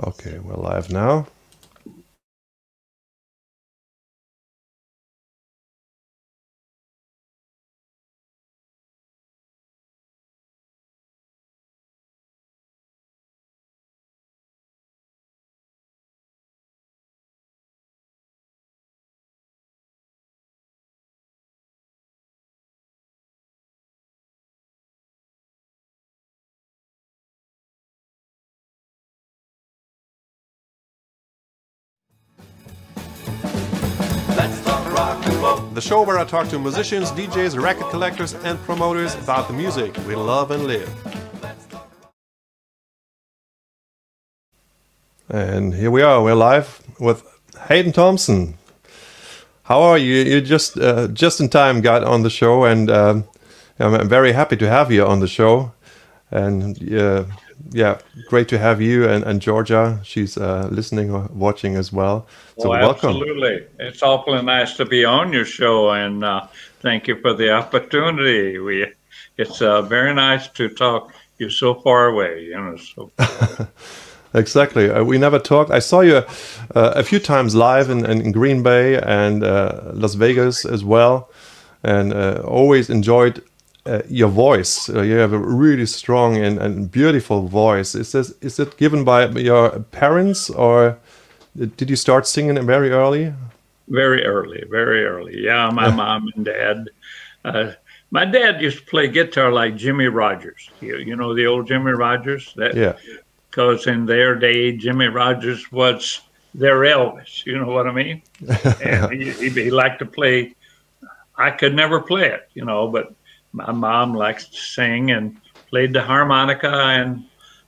Okay, we're live now. The show where I talk to musicians, DJs, record collectors, and promoters about the music we love and live. And here we are. We're live with Hayden Thompson. How are you? You just uh, just in time got on the show, and um, I'm very happy to have you on the show. And uh, yeah, great to have you and, and Georgia. She's uh, listening or watching as well. So well, welcome. Absolutely, it's awfully nice to be on your show, and uh, thank you for the opportunity. We, it's uh, very nice to talk. You're so far away, you know. So. exactly. Uh, we never talked. I saw you uh, a few times live in, in Green Bay and uh, Las Vegas as well, and always enjoyed uh, your voice. Uh, you have a really strong and, and beautiful voice. Is this is it given by your parents or did you start singing very early? Very early, very early. Yeah, my mom and dad. Uh, my dad used to play guitar like Jimmie Rodgers. You, you know the old Jimmie Rodgers. That, yeah. Because in their day, Jimmie Rodgers was their Elvis. You know what I mean? and he, he, he liked to play. I could never play it, you know, but my mom likes to sing and played the harmonica and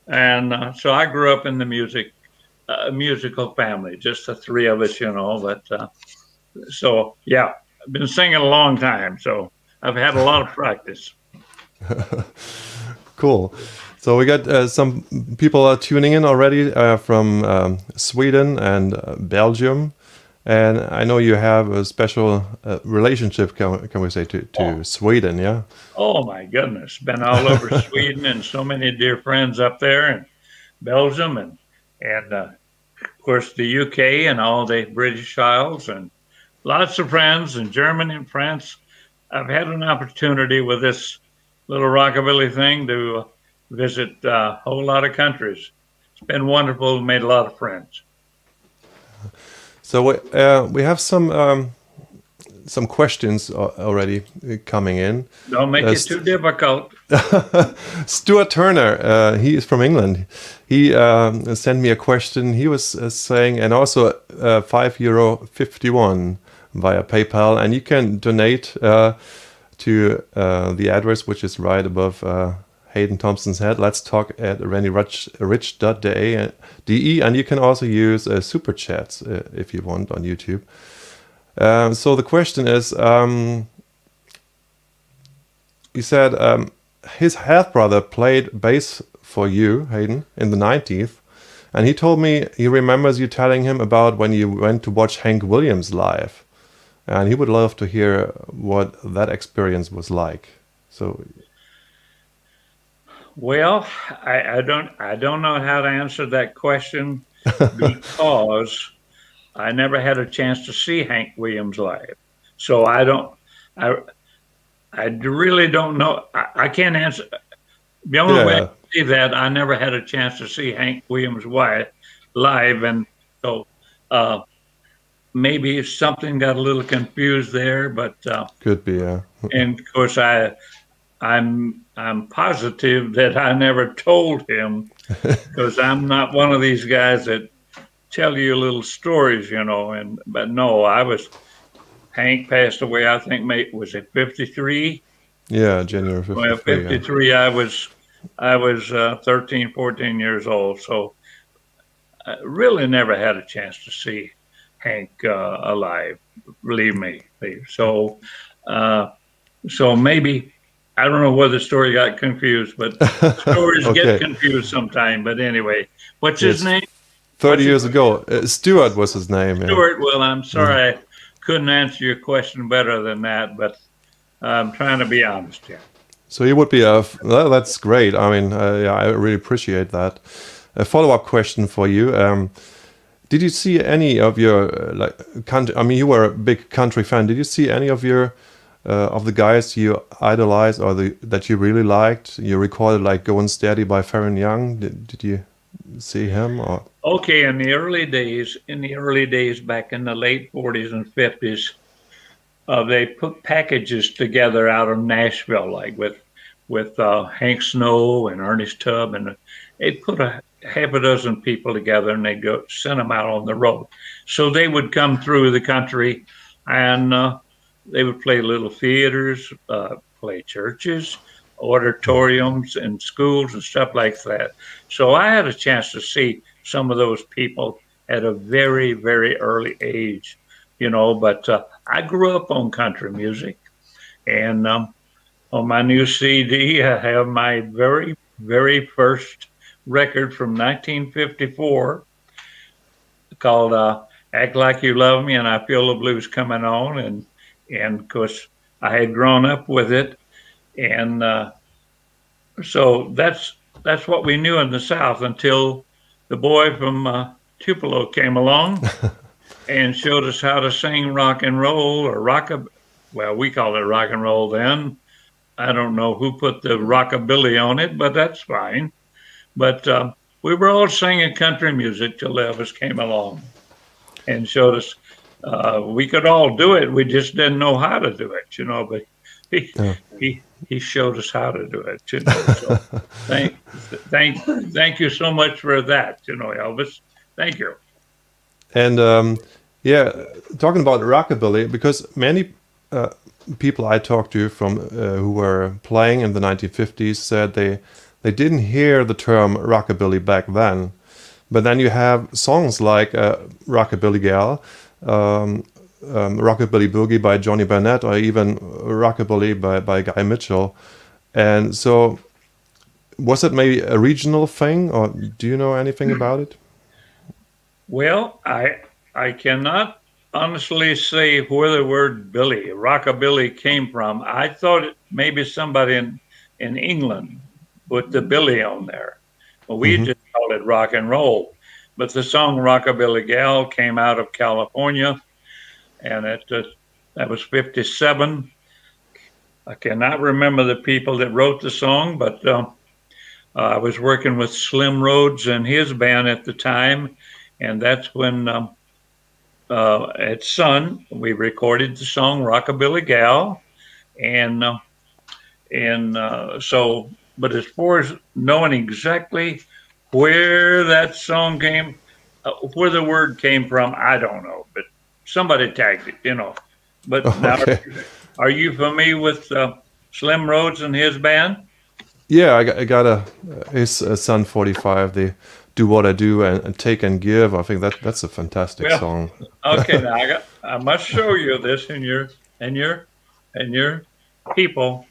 and uh, so I grew up in the music uh, musical family, just the three of us, you know. But uh, so yeah, I've been singing a long time, so I've had a lot of practice. cool. So we got uh, some people are tuning in already uh, from um, Sweden and uh, Belgium. And I know you have a special uh, relationship, can, can we say, to, to oh. Sweden, yeah? Oh, my goodness. Been all over Sweden and so many dear friends up there and Belgium and, and uh, of course, the UK and all the British Isles and lots of friends in Germany and France. I've had an opportunity with this little rockabilly thing to visit uh, a whole lot of countries. It's been wonderful, made a lot of friends. So we, uh, we have some um, some questions already coming in. Don't make uh, it too difficult. Stuart Turner, uh, he is from England. He um, sent me a question. He was uh, saying, and also uh, five euro fifty one via PayPal, and you can donate uh, to the address which is right above Hayden Thompson's head. Let's talk at rennyrich.de, and you can also use uh, super chats uh, if you want on YouTube. Um, so the question is, um, he said um, his half brother played bass for you, Hayden, in the 90s. And he told me he remembers you telling him about when you went to watch Hank Williams live. And he would love to hear what that experience was like. So well, I, I, don't I don't know how to answer that question because I never had a chance to see Hank Williams live. So I don't I I really don't know. I, I can't answer. The only yeah. way I see that I never had a chance to see Hank Williams live, and so uh, maybe something got a little confused there. But uh, could be, yeah. and of course, I I'm I'm positive that I never told him because I'm not one of these guys that tell you little stories, you know. And but no, I was. Hank passed away. I think mate was it 53. Yeah, January 53. Well, 53. Yeah. I was I was uh, 13, 14 years old. So I really never had a chance to see Hank uh, alive. Believe me. So uh, so maybe I don't know where the story got confused, but stories okay. get confused sometime. But anyway, what's yes. his name? 30 what's years ago. Uh, Stuart was his name. Stuart, yeah. well, I'm sorry yeah. I couldn't answer your question better than that, but I'm trying to be honest here. So he would be a, that's great. I mean, uh, yeah, I really appreciate that. a follow-up question for you. Um, did you see any of your uh, like country? I mean, you were a big country fan. Did you see any of your uh, of the guys you idolized or the, that you really liked? You recorded like "Going Steady" by Faron Young. Did, did you see him? Or? Okay, in the early days, in the early days back in the late '40s and '50s, uh, they put packages together out of Nashville, like with with uh, Hank Snow and Ernest Tubb, and they put a half a dozen people together and they go send them out on the road. So they would come through the country and uh, they would play little theaters, uh, play churches, auditoriums, and schools and stuff like that. So I had a chance to see some of those people at a very, very early age, you know. But uh, I grew up on country music, and um, on my new CD, I have my very, very first record from 1954 called uh, "Act Like You Love Me" and I Feel the Blues Coming On, and and of course I had grown up with it, and uh, so that's that's what we knew in the South until the boy from uh, Tupelo came along and showed us how to sing rock and roll or rock. Well, we called it rock and roll then. I don't know who put the rockabilly on it, but that's fine. But uh, we were all singing country music till Elvis came along and showed us uh, we could all do it. We just didn't know how to do it, you know. But he yeah. he he showed us how to do it, you know. So thank thank thank you so much for that, you know, Elvis. Thank you. And um, yeah, talking about rockabilly, because many uh, people I talked to from uh, who were playing in the 1950s said they they didn't hear the term rockabilly back then. But then you have songs like uh, Rockabilly Gal, um, um, Rockabilly Boogie by Johnny Burnette, or even Rockabilly by, by Guy Mitchell. And so, was it maybe a regional thing, or do you know anything about it? Well, I I cannot honestly say where the word Billy, rockabilly came from. I thought it maybe somebody in, in England put the Billy on there. But we mm-hmm. just called it rock and roll. But the song Rockabilly Gal came out of California, and it uh, that was 57. I cannot remember the people that wrote the song, but uh, I was working with Slim Rhodes and his band at the time, and that's when um, uh, at Sun we recorded the song Rockabilly Gal, and uh, and so but as far as knowing exactly where that song came, uh, where the word came from, I don't know. But somebody tagged it, you know. But okay. now, are you familiar with uh, Slim Rhodes and his band? Yeah, I got, I got a his uh, Sun 45. They do what I do and, and, take and give. I think that that's a fantastic well, song. okay, now I got I must show you this in your and your and your people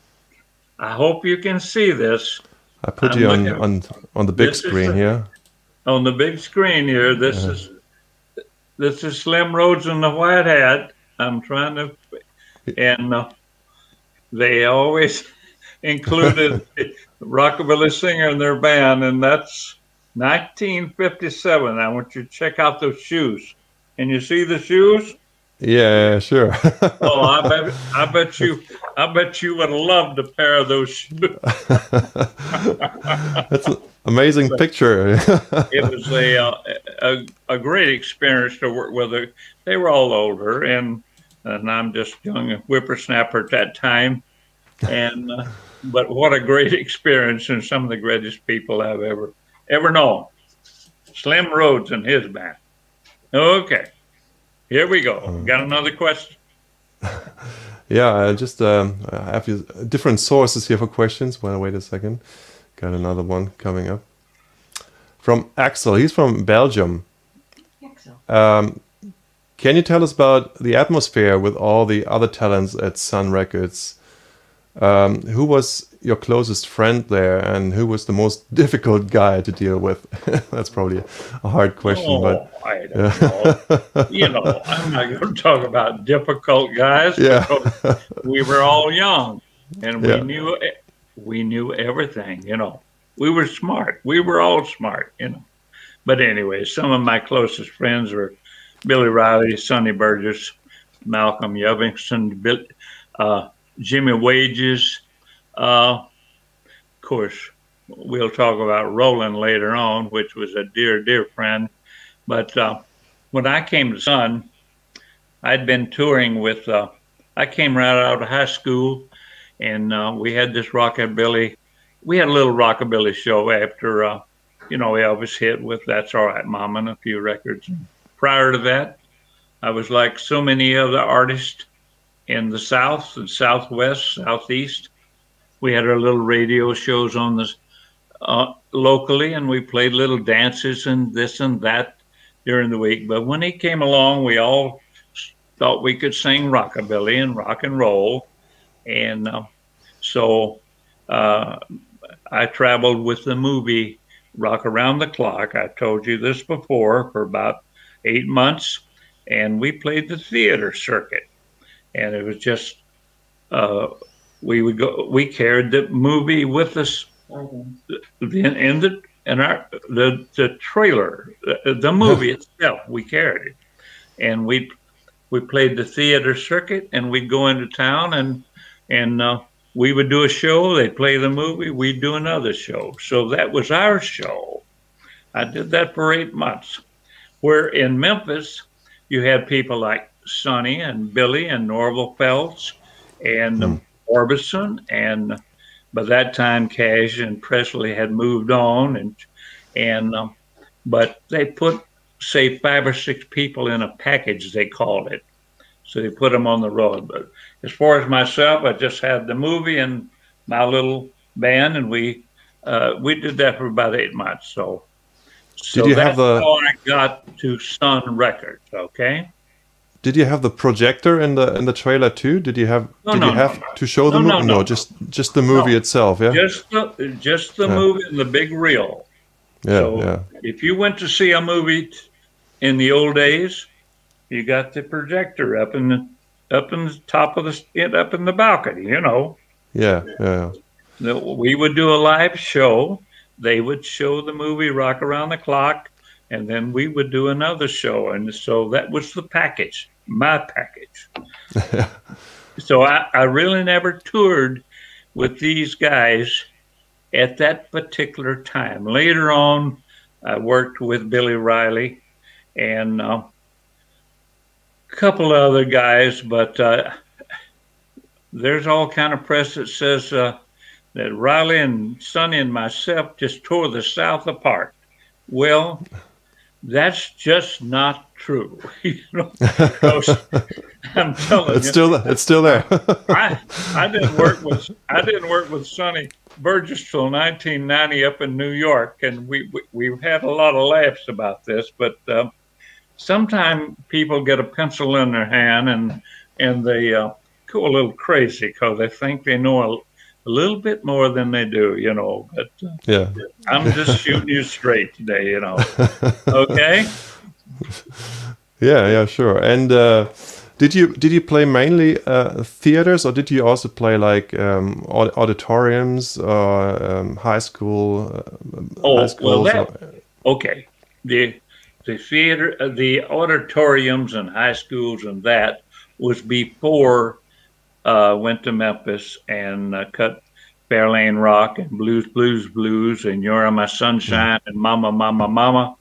I hope you can see this. I put I'm you on, on on the big screen the, here. On the big screen here, this is this is Slim Rhodes in the white hat. I'm trying to, and uh, they always included rockabilly singer in their band, and that's 1957. I want you to check out those shoes. Can you see the shoes? Yeah, sure. oh, I bet, I bet you, I bet you would have loved a pair of those shoes. That's an amazing but picture. it was a, a, a great experience to work with. They were all older, and and I'm just young whippersnapper at that time, and uh, but what a great experience and some of the greatest people I've ever ever known. Slim Rhodes and his band. Okay. Here we go. Um, Got another question? yeah, I just um, I have different sources here for questions. Well, wait a second. Got another one coming up from Axel. He's from Belgium. Axel. Um, can you tell us about the atmosphere with all the other talents at Sun Records? Um, who was your closest friend there, and who was the most difficult guy to deal with? That's probably a hard question, oh, but I don't know. you know, I'm not going to talk about difficult guys. Yeah, we were all young, and we yeah. knew we knew everything. You know, we were smart. We were all smart. You know, but anyway, some of my closest friends were Billy Riley, Sonny Burgess, Malcolm Yelvington, Bill, uh, Jimmy Wages. Uh, of course, we'll talk about Roland later on, which was a dear, dear friend. But uh, when I came to Sun, I'd been touring with, uh, I came right out of high school and uh, we had this rockabilly, we had a little rockabilly show after, uh, you know, Elvis hit with That's All Right Mama and a few records. Prior to that, I was like so many other artists in the South and Southwest, Southeast. We had our little radio shows on this uh, locally, and we played little dances and this and that during the week. But when he came along, we all thought we could sing rockabilly and rock and roll, and uh, so uh, I traveled with the movie Rock Around the Clock. I told you this before for about eight months, and we played the theater circuit, and it was just uh, we would go. We carried the movie with us in, in the in our the the trailer, the, the movie itself. We carried it, and we we played the theater circuit, and we'd go into town and and uh, we would do a show. They'd play the movie. We'd do another show. So that was our show. I did that for eight months. Where in Memphis, you had people like Sonny and Billy and Narvel Felts and mm. Orbison. And by that time Cash and Presley had moved on and and um, but they put say five or six people in a package they called it. So they put them on the road. But as far as myself i just had the movie and my little band and we uh, we did that for about eight months. So so did you that's have the how i got to sun records okay did you have the projector in the in the trailer too? Did you have No, did no, you have no. to show the movie? no, just just the movie itself. Yeah, just the just the Yeah. movie and the big reel yeah, so yeah. if you went to see a movie t- in the old days, you got the projector up in the up in the top of the up in the balcony. You know, Yeah, yeah, we would do a live show. They would show the movie Rock Around the Clock, and then we would do another show. And so that was the package, my package. So I, I really never toured with these guys at that particular time. Later on, I worked with Billy Riley and uh, a couple of other guys, but uh, there's all kind of press that says uh, that Riley and Sonny and myself just tore the South apart. Well, that's just not true. you know, I'm telling It's you. still it's still there. I I didn't work with I didn't work with Sonny Burgess till 1990 up in New York, and we, we we've had a lot of laughs about this. But um, sometimes people get a pencil in their hand and and they uh, go a little crazy because they think they know a, little bit more than they do, you know. But uh, yeah. I'm just shooting you straight today, you know. Okay. Yeah, yeah, sure. And uh, did you did you play mainly uh, theaters, or did you also play like um, auditoriums or um, high school? Uh, Oh, high well, that- or- okay the the theater uh, the auditoriums and high schools and that was before uh went to memphis and uh, cut fairlane rock and blues blues blues and you're my sunshine and mama mama mama.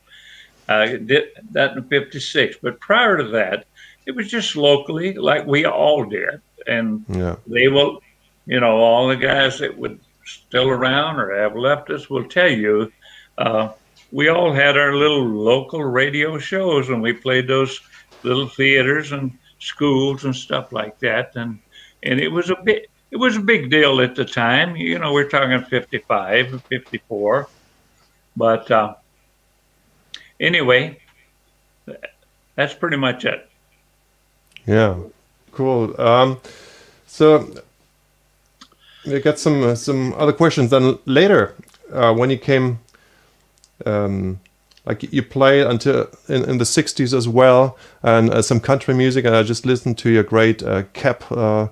Uh did that in 56 but prior to that it was just locally like we all did. And yeah, they will, you know, all the guys that would still around or have left us will tell you, uh, we all had our little local radio shows and we played those little theaters and schools and stuff like that. And, and it was a bit, it was a big deal at the time. You know, we're talking 55, 54. But uh, anyway, that's pretty much it. yeah, cool. Um, so we got some uh, some other questions. Then later, uh, when you came, um, like you played until in, in the '60s as well, and uh, some country music. And I just listened to your great uh, Kapp uh,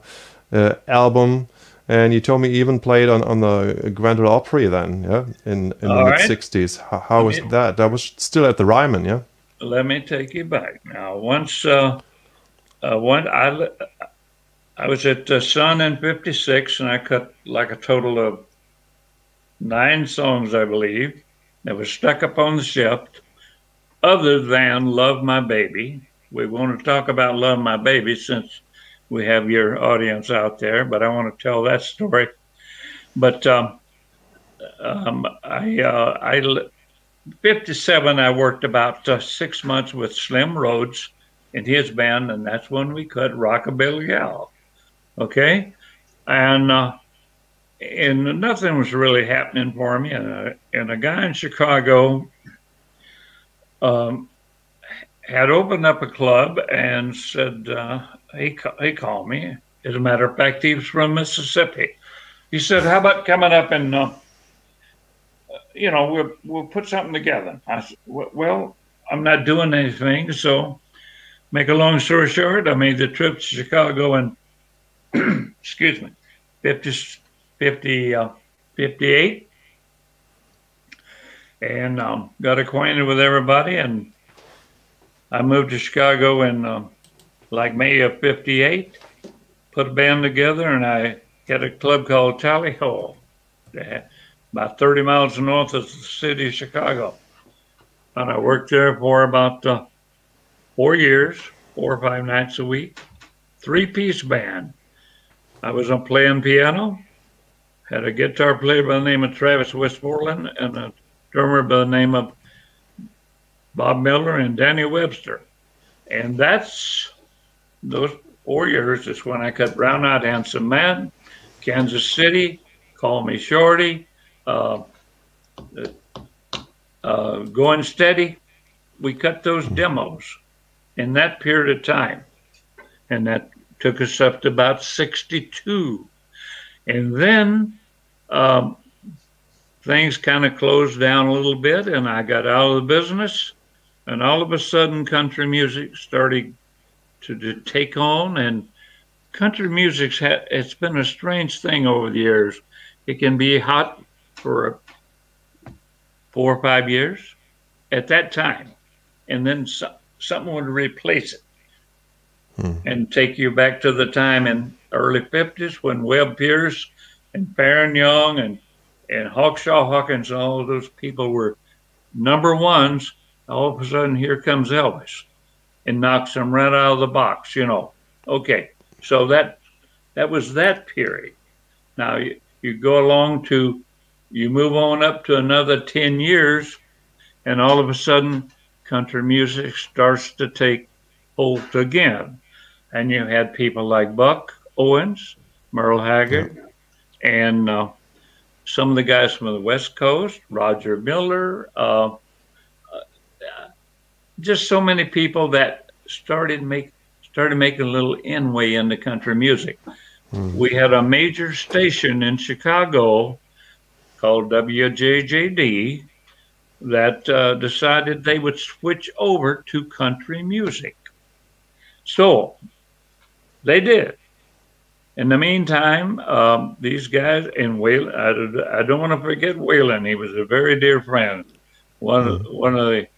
uh, album, and you told me even played on, on the Grand Ole Opry then, yeah, in, in the mid '60s. How, how was that? That was still at the Ryman, yeah. Let me take you back now. Once, uh, uh, one I I was at the Sun in '56, and I cut like a total of nine songs, I believe, that was stuck up on the shelf, other than "Love My Baby." We want to talk about "Love My Baby" since we have your audience out there, but I want to tell that story. But um, um, I, uh, I, 57, I worked about uh, six months with Slim Rhodes in his band, and that's when we cut Rockabilly Gal. Okay, and uh, and nothing was really happening for me, and a, and a guy in Chicago um, had opened up a club and said, uh, he, he called me. As a matter of fact, he was from Mississippi. He said, How about coming up and, uh, you know, we'll, we'll put something together? I said, Well, I'm not doing anything. So, make a long story short, I made the trip to Chicago and, excuse me, 50, 50 uh, 58 and um, got acquainted with everybody. And I moved to Chicago in uh, like May of 58, put a band together, and I had a club called Tally Hall, about 30 miles north of the city of Chicago. And I worked there for about uh, four years, four or five nights a week, three piece band. I was on playing piano, had a guitar player by the name of Travis Westmoreland, and a drummer by the name of Bob Miller and Danny Webster. And that's those four years is when I cut Brown Eyed Handsome Man, Kansas City, Call Me Shorty, uh, uh, Going Steady. We cut those demos in that period of time. And that took us up to about 62. And then um, things kind of closed down a little bit, and I got out of the business. And all of a sudden, country music started to, to take on. And country music's ha- it's been a strange thing over the years. It can be hot for four or five years at that time, and then so- something would replace it hmm. and take you back to the time in early 50s when Webb Pierce and Faron Young and and Hawkshaw Hawkins all those people were number ones. All of a sudden, here comes Elvis and knocks them right out of the box, you know. Okay, so that that was that period. Now you, you go along to, you move on up to another 10 years, and all of a sudden, country music starts to take hold again. And you had people like Buck Owens, Merle Haggard, and uh, some of the guys from the West Coast, Roger Miller, uh, just so many people that started make started making a little inway into country music. Mm. We had a major station in Chicago called WJJD that uh, decided they would switch over to country music. So they did. In the meantime, um, these guys in Waylon, I, I, don't want to forget Waylon. He was a very dear friend. One, mm. one of the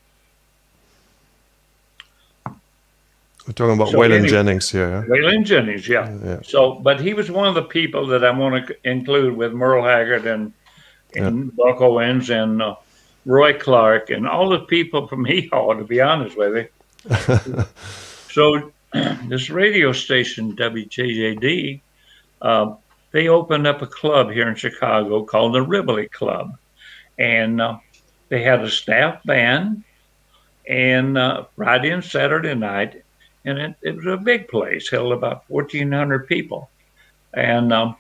We're talking about so Waylon anyway, Jennings here. Yeah? Waylon Jennings, yeah. yeah. So, but he was one of the people that I want to include with Merle Haggard and, and yeah. Buck Owens and uh, Roy Clark and all the people from Hee Haw, to be honest with you. so, this radio station, WJJD, uh, they opened up a club here in Chicago called the Rivoli Club. And uh, they had a staff band. And uh, Friday and Saturday night, and it, it was a big place, held about 1,400 people. And um,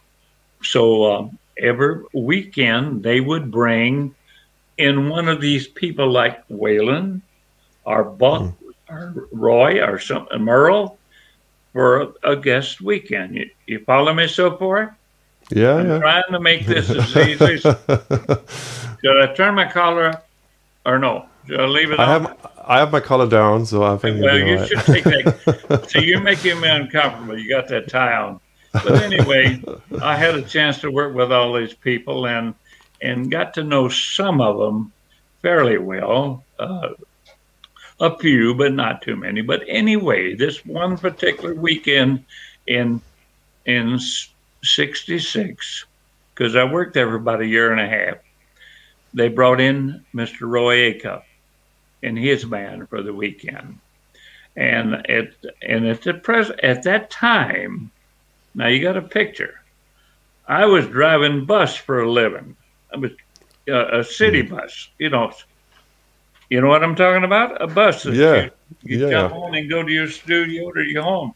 so um, every weekend they would bring in one of these people like Waylon or Buck mm. Or Roy or some Merle for a, a, guest weekend. You, you follow me so far? Yeah, I'm yeah. trying to make this as easy. Should I turn my collar up or no? Should I leave it I on? Have, I have my collar down, so I think. Well, you right. should take that. so you're making me uncomfortable. You got that tie on. But anyway, I had a chance to work with all these people and and got to know some of them fairly well. Uh, a few, but not too many. But anyway, this one particular weekend in in '66, because I worked there for about a year and a half, they brought in Mr. Roy Acuff and his band for the weekend. And at and at the pres at that time, now you got a picture. I was driving bus for a living. I was uh, a city mm-hmm. bus, you know. You know what I'm talking about? A bus. yeah. You, you yeah. jump on and go to your studio or your home.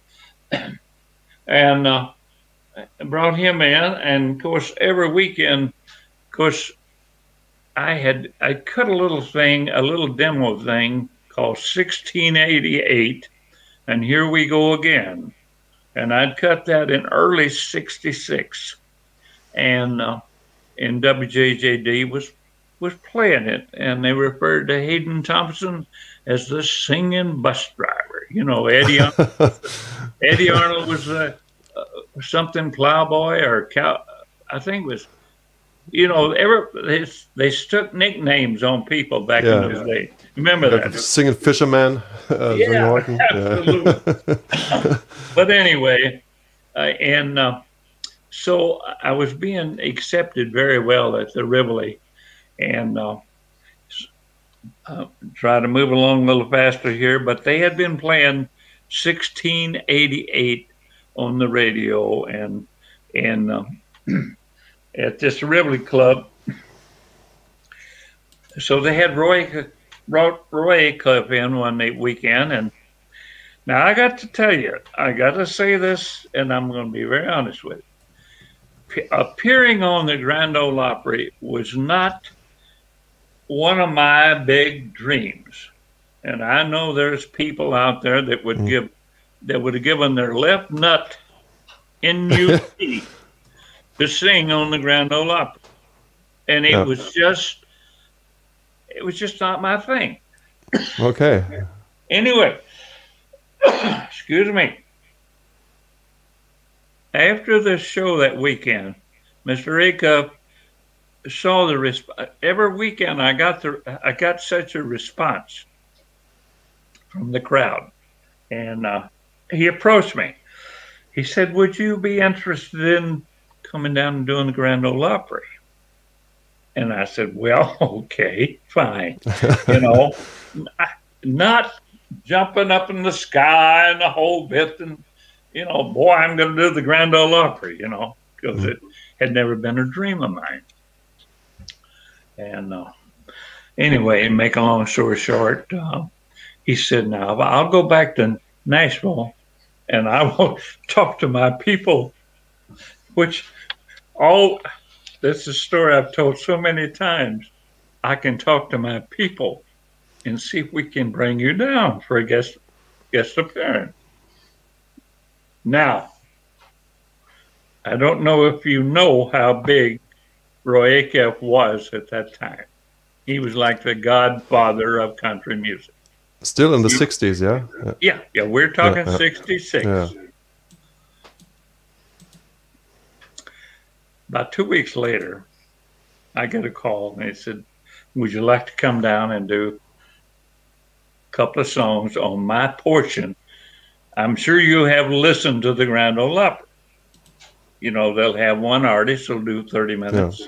and uh, brought him in, and of course, every weekend, of course, I had I cut a little thing, a little demo thing called 1688, and here we go again. And I'd cut that in early '66, and uh, and WJJD was was playing it, and they referred to Hayden Thompson as the singing bus driver. You know, Eddie Eddy Arnold was uh, something plowboy or cow. I think it was you know, ever they, they stuck nicknames on people back yeah. in those days. Remember that? Singing Fisherman. Uh, yeah, absolutely. but anyway, uh, and uh, so I was being accepted very well at the Rivoli, and uh, uh, try to move along a little faster here. But they had been playing 1688 on the radio, and and uh, at this Rivoli Club. So they had Roy brought Roy Acuff in one weekend, and now I got to tell you, I got to say this, and I'm going to be very honest with you. Appearing on the Grand Ole Opry was not one of my big dreams, and I know there's people out there that would mm. give that would have given their left nut in UP to sing on the Grand Ole Opry, and it yeah. was just it was just not my thing. Okay. anyway, excuse me. After the show that weekend, Mr. Acuff saw the resp- every weekend I got the I got such a response from the crowd, and uh, he approached me. He said, "Would you be interested in coming down and doing the Grand Ole Opry. And I said, well, okay, fine. you know, not jumping up in the sky and the whole bit. And, you know, boy, I'm going to do the Grand Ole Opry, you know, because mm-hmm. it had never been a dream of mine. And uh, anyway, make a long story short, uh, he said, now I'll go back to Nashville and I will talk to my people, which all that's a story I've told so many times. I can talk to my people and see if we can bring you down for a guest guest appearance. Now, I don't know if you know how big Roy Acuff was at that time. He was like the godfather of country music. Still in the you, 60s, yeah? Yeah, yeah, yeah we're talking yeah, 66. Yeah. About two weeks later, I get a call and they said, Would you like to come down and do a couple of songs on my portion? I'm sure you have listened to the Grand Ole Opry. You know, they'll have one artist who'll do 30 minutes, yeah.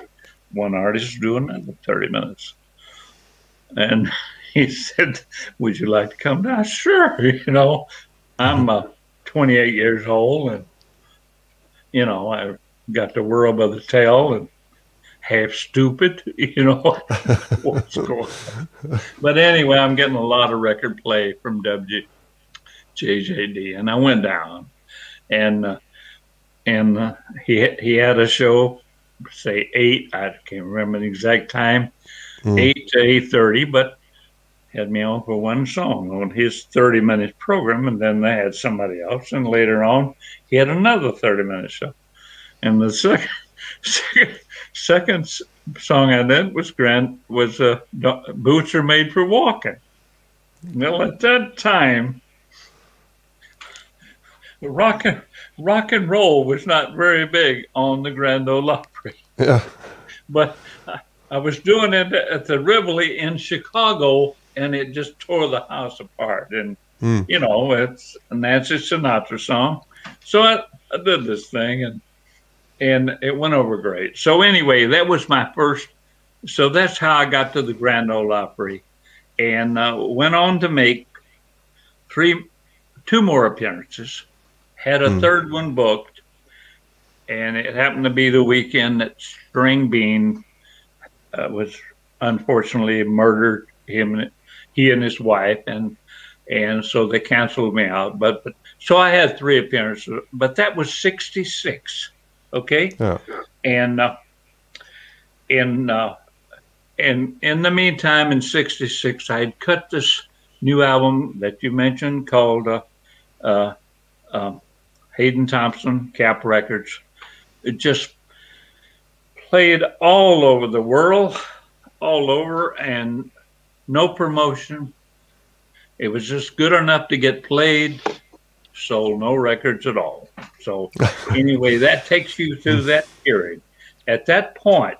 One artist do another 30 minutes. And he said, Would you like to come down? Sure. You know, I'm uh, 28 years old and, you know, I got the world by the tail and half stupid, you know. But anyway, I'm getting a lot of record play from WJJD, and I went down, and uh, and uh, he he had a show, say eight. I can't remember the exact time, mm. eight to eight thirty, but had me on for one song on his 30 minute program and then they had somebody else and later on he had another 30 minute show and the second, second, second song I did was Grant was uh, "Boots Are Made for Walking." Well, at that time, rock and rock and roll was not very big on the Grand Ole. Yeah. But I, was doing it at the Rivoli in Chicago, and it just tore the house apart. And Hmm. you know, it's a Nancy Sinatra song. So I, I did this thing, and and it went over great. So anyway, that was my first. So that's how I got to the Grand Ole Opry, and uh, went on to make three, two more appearances. Had a Hmm. third one booked, and it happened to be the weekend that String Bean uh, was unfortunately murdered. Him, and he and his wife, and and so they canceled me out. But, but so I had three appearances, but that was '66. Okay Yeah. and uh, in uh, in in the meantime, in '66, I had cut this new album that you mentioned called uh, uh, um, Hayden Thompson Kapp Records. It just played all over the world, all over, and no promotion. It was just good enough to get played. Sold no records at all. So anyway, that takes you to that period. At that point,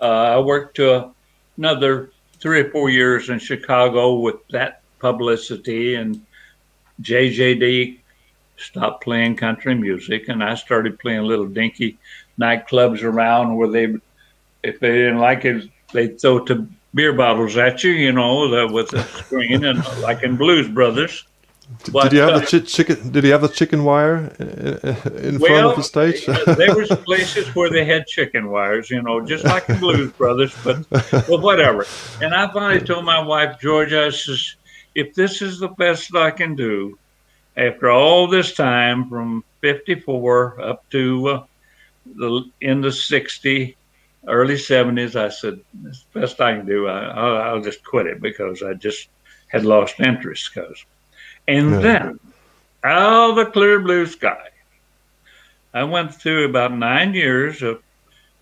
uh, I worked to another three or four years in Chicago with that publicity, and JJD stopped playing country music, and I started playing little dinky nightclubs around where they, if they didn't like it, they'd throw to beer bottles at you, you know, the, with a screen, and like in Blues Brothers. D- But, did you have uh, the chi- chicken? Did he have the chicken wire uh, in front of the stage? there was places where they had chicken wires, you know, just like in Blues Brothers, but well, whatever. And I finally told my wife Georgia, I says, if this is the best I can do, after all this time from '54 up to uh, the end of '60, early '70s, I said, it's the best I can do. I, I'll, I'll just quit it because I just had lost interest. Cause, and Yeah. then out of the clear blue sky. I went through about nine years of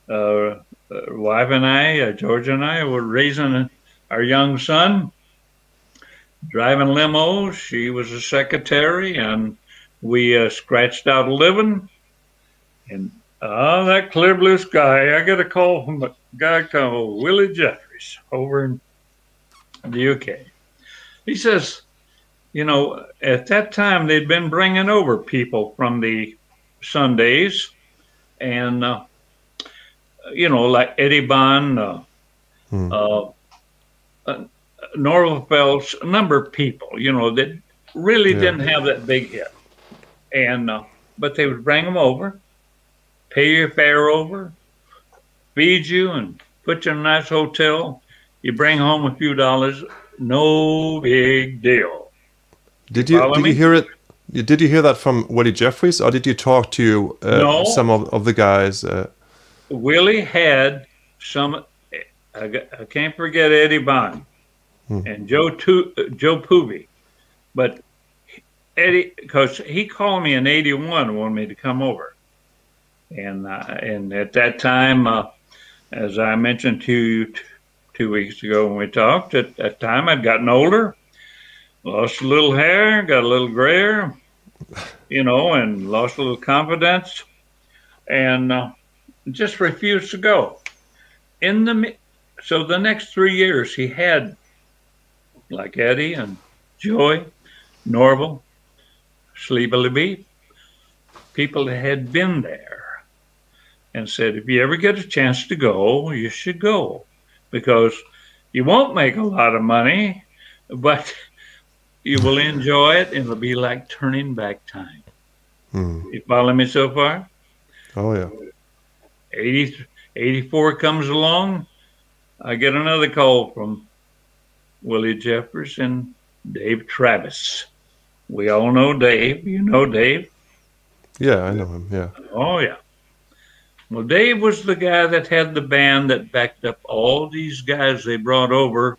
uh, uh, wife and I, uh, Georgia and I, were raising our young son, driving limos. She was a secretary, and we uh, scratched out a living. And uh, that clear blue sky, I got a call from a guy called Willie Jeffries over in the UK. He says, you know, at that time they'd been bringing over people from the Sundays, and uh, you know, like Eddie Bond, uh, Hmm. Narvel Felts, a number of people, you know, that really Yeah. didn't have that big hit, and uh, but they would bring them over, pay your fare over, feed you, and put you in a nice hotel. You bring home a few dollars, no big deal. Did you follow did me? you hear it? Did you hear that from Willie Jeffries, or did you talk to uh, No. some of, of the guys? Uh, Willie had some. I can't forget Eddie Bond Hmm. and Joe tu, Joe Poovey, but Eddie because he called me in '81 wanted me to come over, and uh, and at that time, uh, as I mentioned to you t- two weeks ago when we talked, at that time I'd gotten older, lost a little hair, got a little grayer, you know, and lost a little confidence, and. Uh, just refused to go. In the so the next three years he had like Eddie and Joy, Narvel, Sleeveleby, people that had been there and said, if you ever get a chance to go, you should go because you won't make a lot of money, but you will enjoy it and it'll be like turning back time. hmm. You follow me so far? Oh yeah. 80, 84 comes along, I get another call from Willie Jeffers and Dave Travis. We all know Dave. You know Dave? Yeah, I know him. Yeah. Oh, yeah. Well, Dave was the guy that had the band that backed up all these guys they brought over.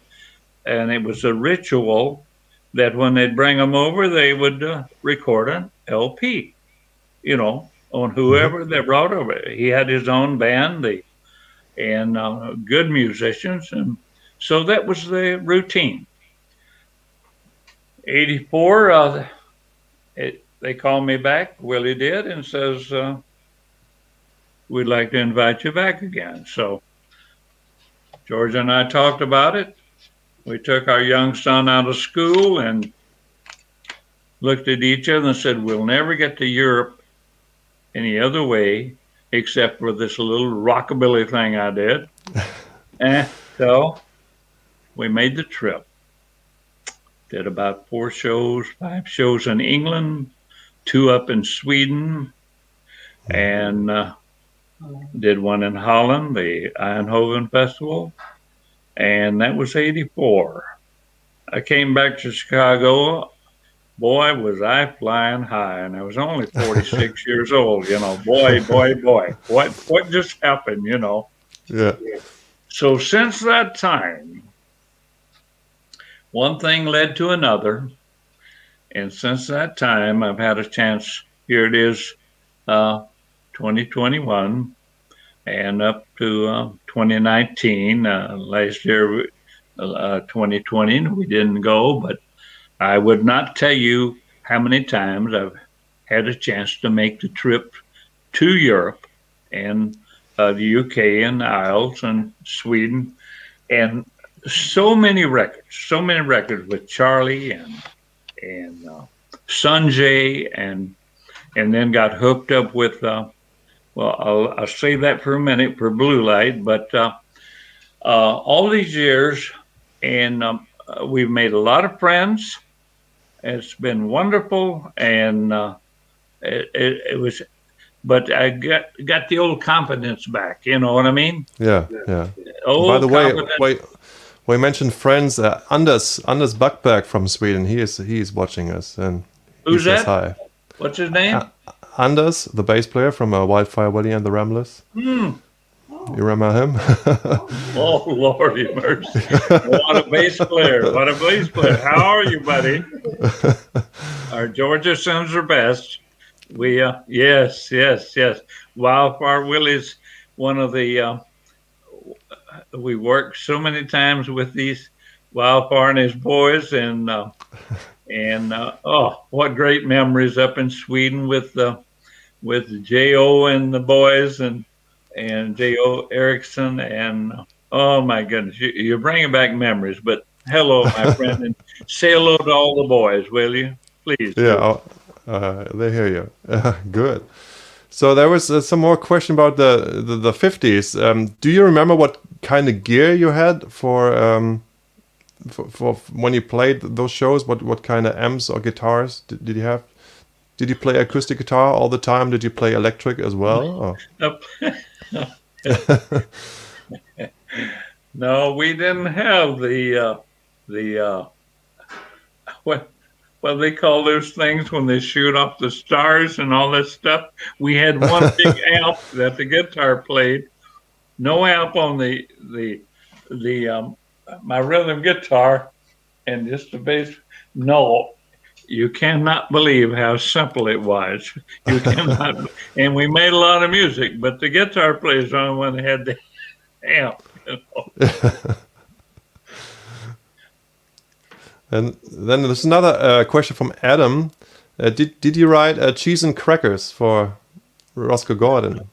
And it was a ritual that when they'd bring them over, they would uh, record an LP, you know, on whoever they brought over. He had his own band, the, and uh, good musicians. And so that was the routine. 84, uh, it, they called me back. Willie did, and says, uh, "We'd like to invite you back again." So George and I talked about it. We took our young son out of school and looked at each other and said, "We'll never get to Europe any other way except for this little rockabilly thing I did." and so we made the trip. Did about four shows, five shows in England, two up in Sweden, and uh, did one in Holland, the Eindhoven Festival, and that was 84. I came back to Chicago. Boy, was I flying high, and I was only 46 years old. You know, boy, boy, boy, what what just happened? You know. Yeah. So since that time, one thing led to another, and since that time, I've had a chance. Here it is, uh, 2021, and up to uh, 2019. Uh, last year, uh, 2020, we didn't go, but I would not tell you how many times I've had a chance to make the trip to Europe and uh, the UK and Isles and Sweden, and so many records, so many records with Charlie and and uh, Sunjay and and then got hooked up with uh, well I'll, I'll save that for a minute for blue light but uh, uh, all these years and um, uh, we've made a lot of friends it's been wonderful and uh, it, it, it was but I got got the old confidence back you know what I mean Yeah, yeah. old By the way, confidence. wait, we mentioned friends. Uh, Anders Anders Backberg from Sweden. He is he is watching us and he Who's says that? hi. what's his name Uh, Anders, the bass player from uh, Wildfire Willie and the Ramblers. Hmm. You remember him? Oh, Lordy mercy. What a bass player. What a bass player. How are you, buddy? Our Georgia sons are best. We, uh, yes, yes, yes. Wildfire Willie's one of the, uh, we worked so many times with these wild and boys and, uh, and, uh, oh, what great memories up in Sweden with, uh, with J.O. and the boys and, and J.O. Erickson and oh my goodness, you, you're bringing back memories. But hello, my friend, and say hello to all the boys, will you, please? yeah, I'll- uh, they hear you. Good. So there was uh, some more question about the the, the 50s. Um, do you remember what kind of gear you had for, um, for for when you played those shows? What what kind of amps or guitars did, did you have? Did you play acoustic guitar all the time? Did you play electric as well? Nope. no, we didn't have the uh, the uh, what what they call those things when they shoot off the stars and all this stuff. We had one big amp that the guitar played. No amp on the the the um, my rhythm guitar, and just the bass. No, you cannot believe how simple it was. You cannot, and we made a lot of music, but the guitar player's only one had the amp. You know? And then there's another uh, question from Adam. Uh, did did you write uh, cheese and crackers for Roscoe Gordon?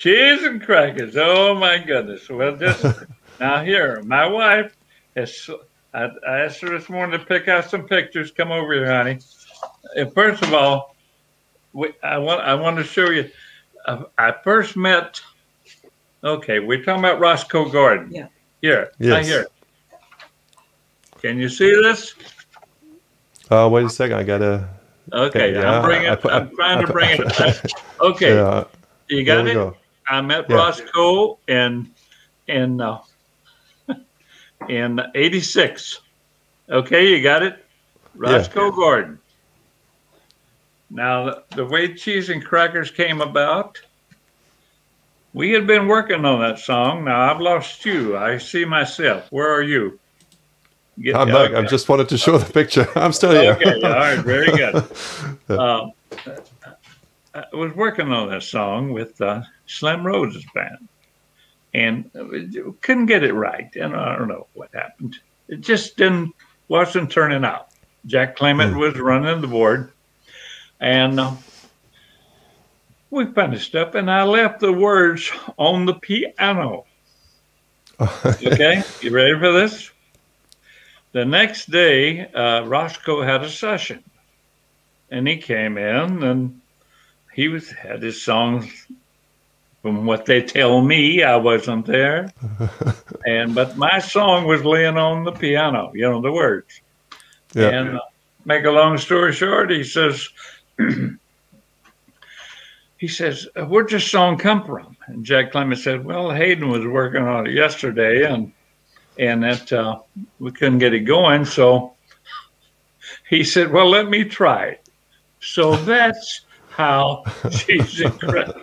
Cheese and crackers. Oh my goodness. Well, just now here, my wife has. I, I asked her this morning to pick out some pictures. Come over here, honey. And first of all, we, I want I want to show you. I, I first met. Okay, we're talking about Roscoe Gordon. Yeah. Here, Yes. right here. Can you see this? Uh, wait a second, I gotta. Okay, yeah, I'm bringing. I it. put- I'm trying I to put- bring it. Okay, Yeah, you got it. go. I met Yeah. Roscoe in in uh, in '86. Okay, you got it, Roscoe Gordon. Now, the, way cheese and crackers came about, we had been working on that song. Now I've lost you. I see myself. Where are you? Get- I'm back. I just wanted to show the picture. I'm still here. Okay, all right, very good. Um, I was working on that song with uh, Slim Rhodes' band, and couldn't get it right. And I don't know what happened. It just didn't wasn't turning out. Jack Clement was running the board, And uh, we finished up, and I left the words on the piano. okay, you ready for this? The next day, uh, Roscoe had a session, and he came in and he was had his songs. From what they tell me, I wasn't there, and but my song was laying on the piano. You know the words. Yeah. And uh, make a long story short, he says. he says, "Where'd this song come from?" And Jack Clement said, "Well, Hayden was working on it yesterday, and and that uh, we couldn't get it going. So he said, "Well, let me try it." So that's how she's incredible.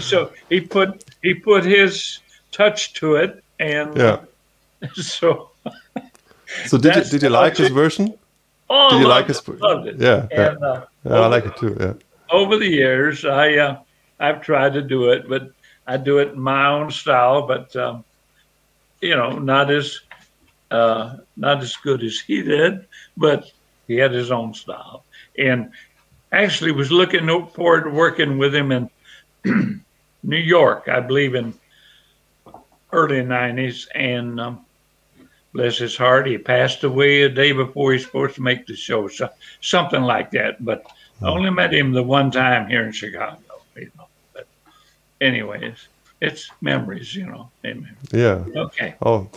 So he put he put his touch to it, and yeah. So. so did you, did you like his version? Oh, did you like his? Loved it. Yeah, and, uh, yeah I like it too. Yeah. Over the years, I uh, I've tried to do it, but I do it in my own style. But um, you know, not as uh, not as good as he did, but he had his own style. And actually was looking forward to working with him in New York, I believe in early 90s. And um, bless his heart, he passed away a day before he's supposed to make the show, so, something like that. But I only met him the one time here in Chicago, you know. But anyways, it's memories, you know. Amen. Yeah. Okay. Oh,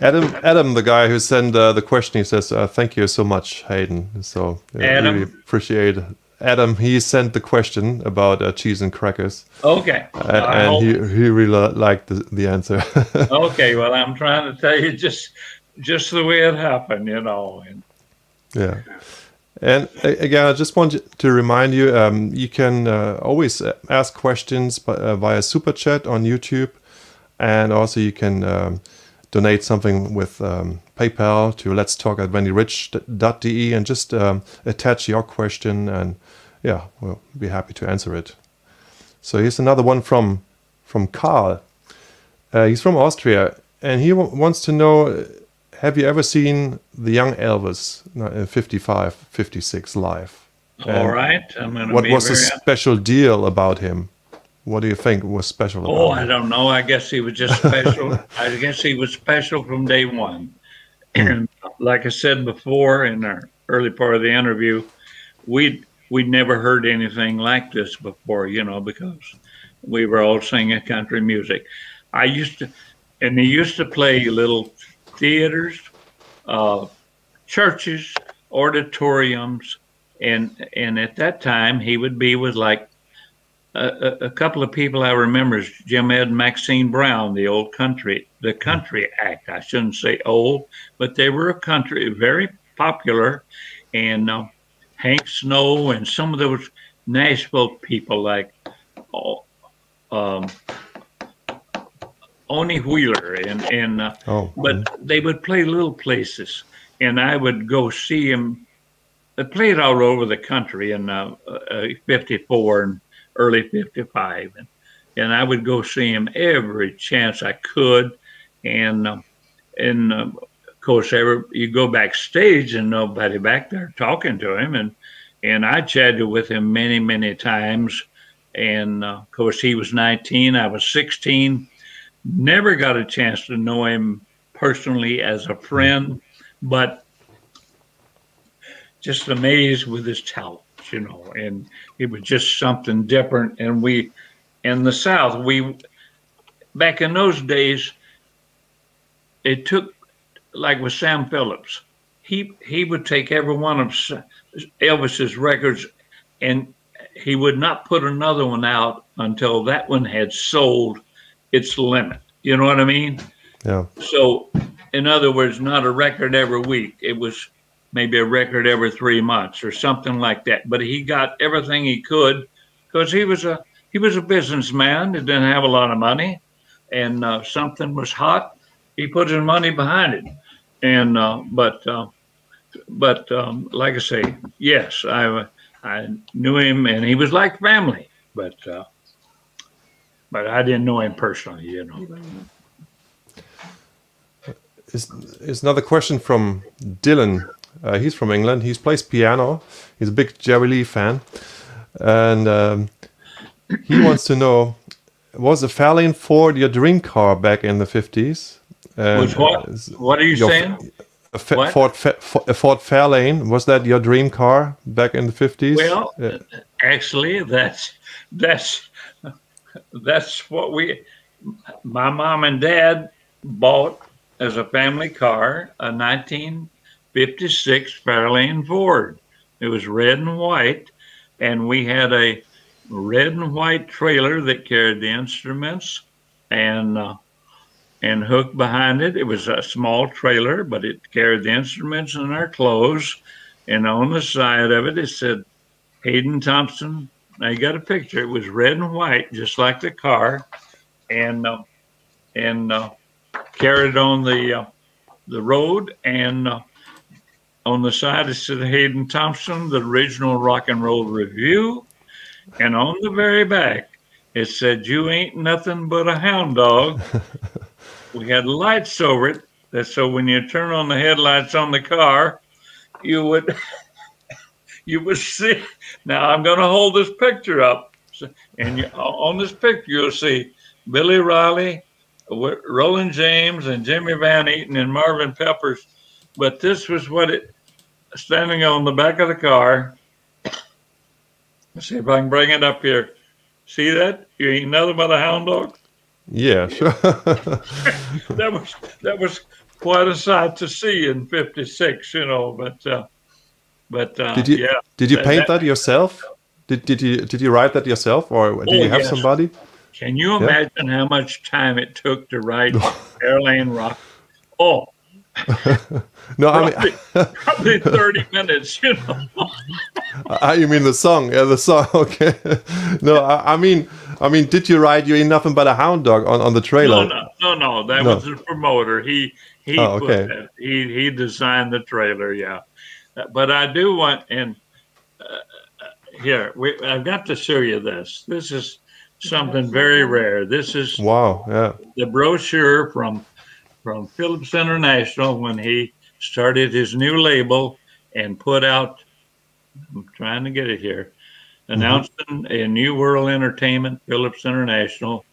Adam, Adam, the guy who sent uh, the question, he says, uh, "Thank you so much, Hayden." So yeah, Adam, really appreciate Adam. He sent the question about uh, cheese and crackers. Okay, uh, and he he really liked the, the answer. okay, well, I'm trying to tell you just just the way it happened, you know. And, yeah. And again, I just want to remind you, um, you can uh, always ask questions by, uh, via Super Chat on YouTube. And also you can um, donate something with um, PayPal to let's talk at wendyrich.de and just um, attach your question. And yeah, we'll be happy to answer it. So here's another one from, from Carl. Uh, he's from Austria and he wants to know have you ever seen the young Elvis in 55, 56 live? All right. what was the special deal about him? What do you think was special about Oh, I don't know. I guess he was just special. I guess he was special from day one. And like I said before in our early part of the interview, we we'd never heard anything like this before, you know, because we were all singing country music. I used to, and he used to play little theaters, uh, churches, auditoriums, and and at that time he would be with like a, a, couple of people I remember is Jim Ed and Maxine Brown, the old country, the country act. I shouldn't say old, but they were a country very popular, and uh, Hank Snow and some of those Nashville people like. Oh, um, Onie Wheeler, and and uh, oh, but mm-hmm. they would play little places, and I would go see them. They played all over the country in uh, uh, '54 and early '55, and and I would go see him every chance I could, and uh, and uh, of course, ever you go backstage and nobody back there talking to him, and and I chatted with him many many times, and uh, of course he was 19, I was 16 Never got a chance to know him personally as a friend, but just amazed with his talent, you know, and it was just something different. And we, in the South, we, back in those days, it took, like with Sam Phillips, he, he would take every one of Elvis's records and he would not put another one out until that one had sold its limit. You know what I mean? Yeah. So, in other words, not a record every week. It was maybe a record every three months or something like that. But he got everything he could because he was a he was a businessman that didn't have a lot of money, and uh, something was hot. He put his money behind it, and uh, but uh, but um, like I say, yes, I I knew him, and he was like family. But uh, but I didn't know him personally, you know. Is is another question from Dylan. Uh, he's from England. He plays piano. He's a big Jerry Lee fan. and um, he wants to know: Was a Fairlane Ford your dream car back in the fifties? Was what? What are you saying? A Fa- What? Ford, Fa- a Ford Fairlane was that your dream car back in the fifties? Well, actually, that's that's that's what we. My mom and dad bought as a family car a 1956 Fairlane Ford. It was red and white, and we had a red and white trailer that carried the instruments, and uh, and hooked behind it. It was a small trailer, but it carried the instruments and our clothes. And on the side of it, it said Hayden Thompson. You got a picture. It was red and white, just like the car, and uh, and uh, carried on the uh, the road. And uh, on the side it said Hayden Thompson, the original Rock and Roll Review, and on the very back it said, "You ain't nothing but a hound dog." we had lights over it, that so when you turn on the headlights on the car, you would you would see. Now I'm going to hold this picture up, and you, on this picture you'll see Billy Riley, Roland James, and Jimmy Van Eaton and Marvin Peppers. But this was what it standing on the back of the car. Let's see if I can bring it up here. See that? You ain't nothing but a hound dog. Yeah, sure. that was that was quite a sight to see in '56, you know. But uh, but uh, did you yeah, did you that- paint that- that yourself? Did, did you did you write that yourself, or did Oh, you have yes. somebody? Can you imagine how much time it took to write Fairlane Rock? Oh, No, I mean, probably, probably 30 minutes, you know. Ah, you mean the song? Yeah, the song. Okay. no, I, I mean, I mean, did you write "You Ain't Nothing But a Hound Dog" on, on the trailer? no, no, no. That No. was the promoter. He he Oh, okay. that. He he designed the trailer. Yeah, Uh, but I do want and uh, here we, I've got to show you this. This is something very rare. This is Wow. Yeah. the brochure from from Phillips International when he started his new label and put out. I'm trying to get it here. Announcing a new world entertainment, Phillips International,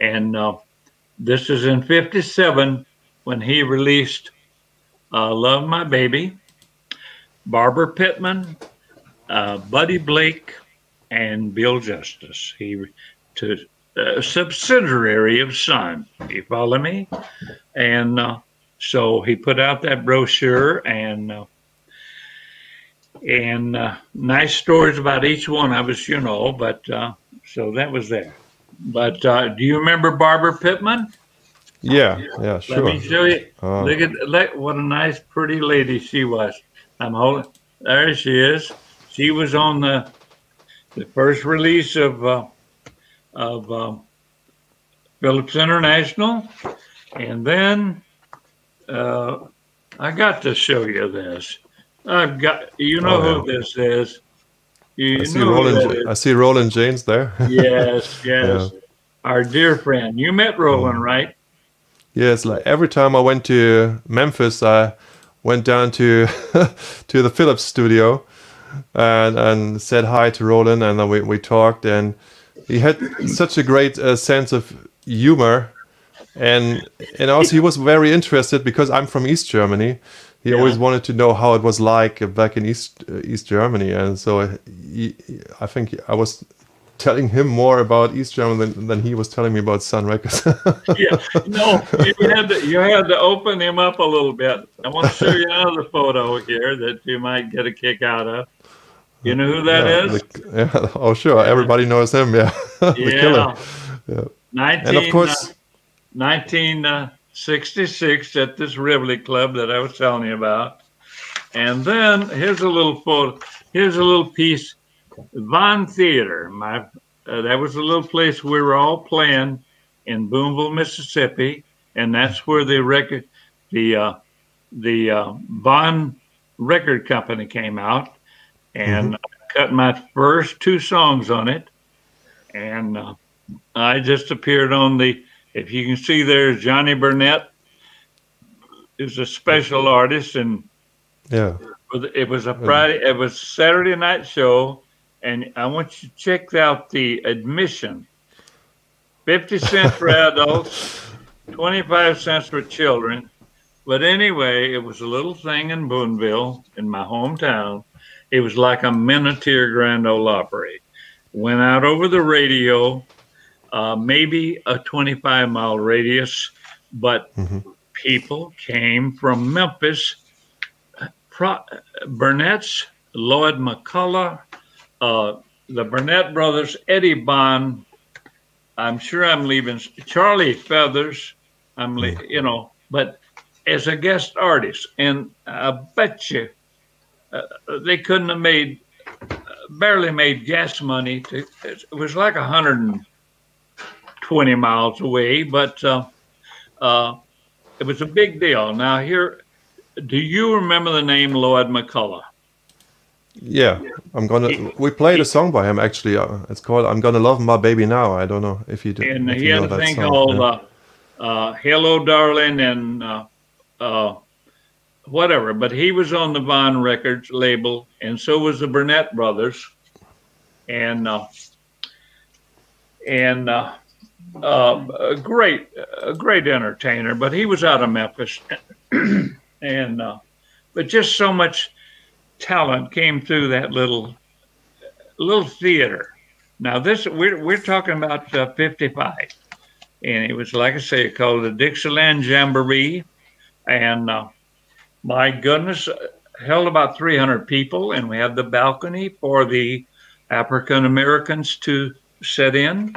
and uh, this is in '57 when he released uh, "Love My Baby." Barbara Pittman, uh, Buddy Blake, and Bill Justis. He to a subsidiary of Sun. You follow me? And uh, so he put out that brochure and uh, and uh, nice stories about each one of us, you know. But uh, so that was there. But uh, do you remember Barbara Pittman? Yeah. Yeah. Let Sure. me show you. Uh, Look at look what a nice, pretty lady she was. I'm holding. There she is. She was on the the first release of uh, of um, Phillips International, and then uh, I got to show you this. I've got you know Oh, who this is. You I see Roland. that Ja- is. I see Roland James there. Yes, yes. Our dear friend. You met Roland, right? Yes, like every time I went to Memphis, I went down to to the Phillips studio and and said hi to Roland, and then we, we talked, and he had such a great uh, sense of humor, and and also he was very interested because I'm from East Germany. He always wanted to know how it was like back in East uh, East Germany, and so he, I think I was telling him more about East Germany than, than he was telling me about Sun Records. yeah, no, you had to you had to open him up a little bit. I want to show you another photo here that you might get a kick out of. You know who that yeah, is? the- yeah, oh, sure. Everybody knows him. Yeah. the killer. yeah. Yeah. 19, And of course, uh, 1966 at this Rivoli Club that I was telling you about. And then here's a little photo. Here's a little piece. Von Theater. My uh, that was a little place we were all playing in Booneville, Mississippi, and that's where the record, the uh, the uh, Von record company came out, and I cut my first two songs on it, and uh, I just appeared on the. If you can see, there's Johnny Burnette, is a special artist, and yeah. it was a Friday. It was Saturday night show, and I want you to check out the admission. 50 cents for adults, 25 cents for children. But anyway, it was a little thing in Booneville, in my hometown. It was like a miniature Grand Ole Opry. Went out over the radio, uh, maybe a 25 mile radius, but mm-hmm. people came from Memphis. Pro- Burnette's, Lloyd McCullough, uh, the Burnette brothers, Eddie Bond. I'm sure I'm leaving Charlie Feathers. I'm, le- mm. you know, but as a guest artist, and I bet you uh, they couldn't have made barely made gas money. To, it was like 120 miles away, but uh, uh, it was a big deal. Now here, do you remember the name Lloyd McCullough? Yeah, I'm gonna. He, we played he, a song by him actually. Uh, it's called "I'm Gonna Love My Baby Now." I don't know if you do. And he had a thing song. called yeah. uh, uh, "Hello, Darling" and uh, uh, whatever. But he was on the Von Records label, and so was the Burnette brothers, and uh, and a great, a great entertainer. But he was out of Memphis, and but just so much talent came through that little little theater. Now this we're we're talking about uh, 55, and it was like I say called the Dixieland Jamboree, and uh, my goodness, held about 300 people, and we had the balcony for the African Americans to sit in,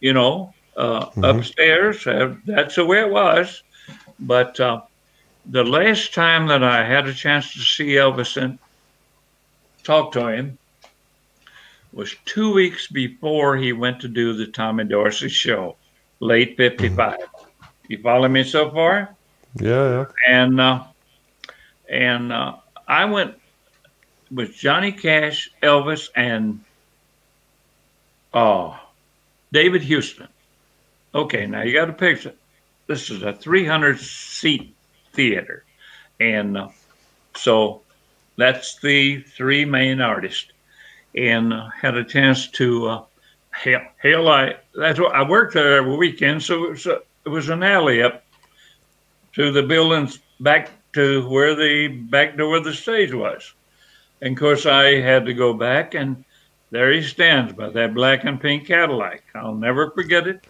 you know, uh, mm-hmm. upstairs. Uh, that's the way it was. But uh, the last time that I had a chance to see Elvis in, talked to him was two weeks before he went to do the Tommy Dorsey show, late 55. You follow me so far? Yeah, yeah. And, uh, and uh, I went with Johnny Cash, Elvis, and oh, David Houston. Okay, now you got to picture. This is a 300 seat theater. And uh, so that's the three main artists. And uh, had a chance to uh, I that's what I worked there every weekend, so it was a, it was an alley up to the buildings back to where the back door of the stage was. And of course, I had to go back, and there he stands by that black and pink Cadillac. I'll never forget it.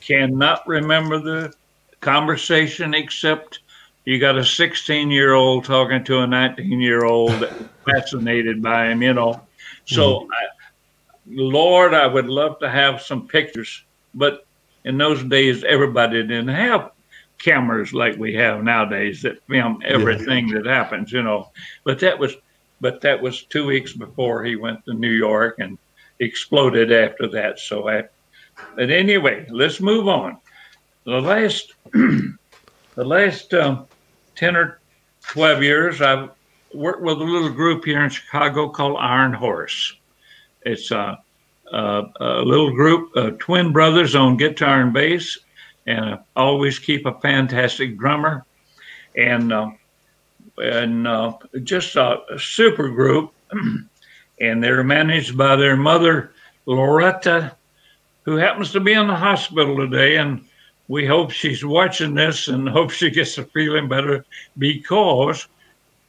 Cannot remember the conversation except you got a 16 year old talking to a 19 year old fascinated by him, you know. So, mm-hmm. I, Lord, I would love to have some pictures, but in those days, everybody didn't have cameras like we have nowadays that film everything yeah. that happens, you know. But that was, but that was two weeks before he went to New York and exploded after that. So, I, but anyway, let's move on. The last, the last um, 10 or 12 years, I've worked with a little group here in Chicago called Iron Horse. It's a, a, a little group of twin brothers on guitar and bass, and always keep a fantastic drummer, and uh, and uh, just a, a, super group. and they're managed by their mother, Loretta, who happens to be in the hospital today, and we hope she's watching this and hope she gets a feeling better because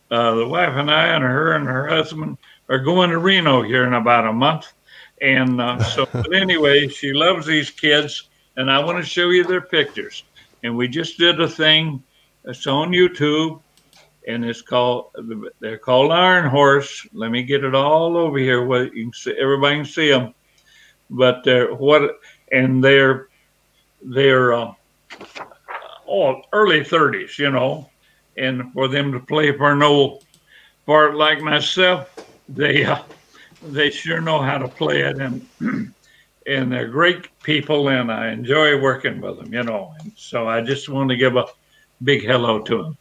uh, the wife and I and her and her husband are going to Reno here in about a month. And uh, so, but anyway, she loves these kids, and I want to show you their pictures. And we just did a thing. It's on YouTube, and it's called. They're called Iron Horse. Let me get it all over here where you can see. Everybody can see them. But they're what, and they're they're uh, all early 30s, you know, and for them to play for an old part like myself, they uh, they sure know how to play it, and and they're great people, and I enjoy working with them, you know. And so I just want to give a big hello to them.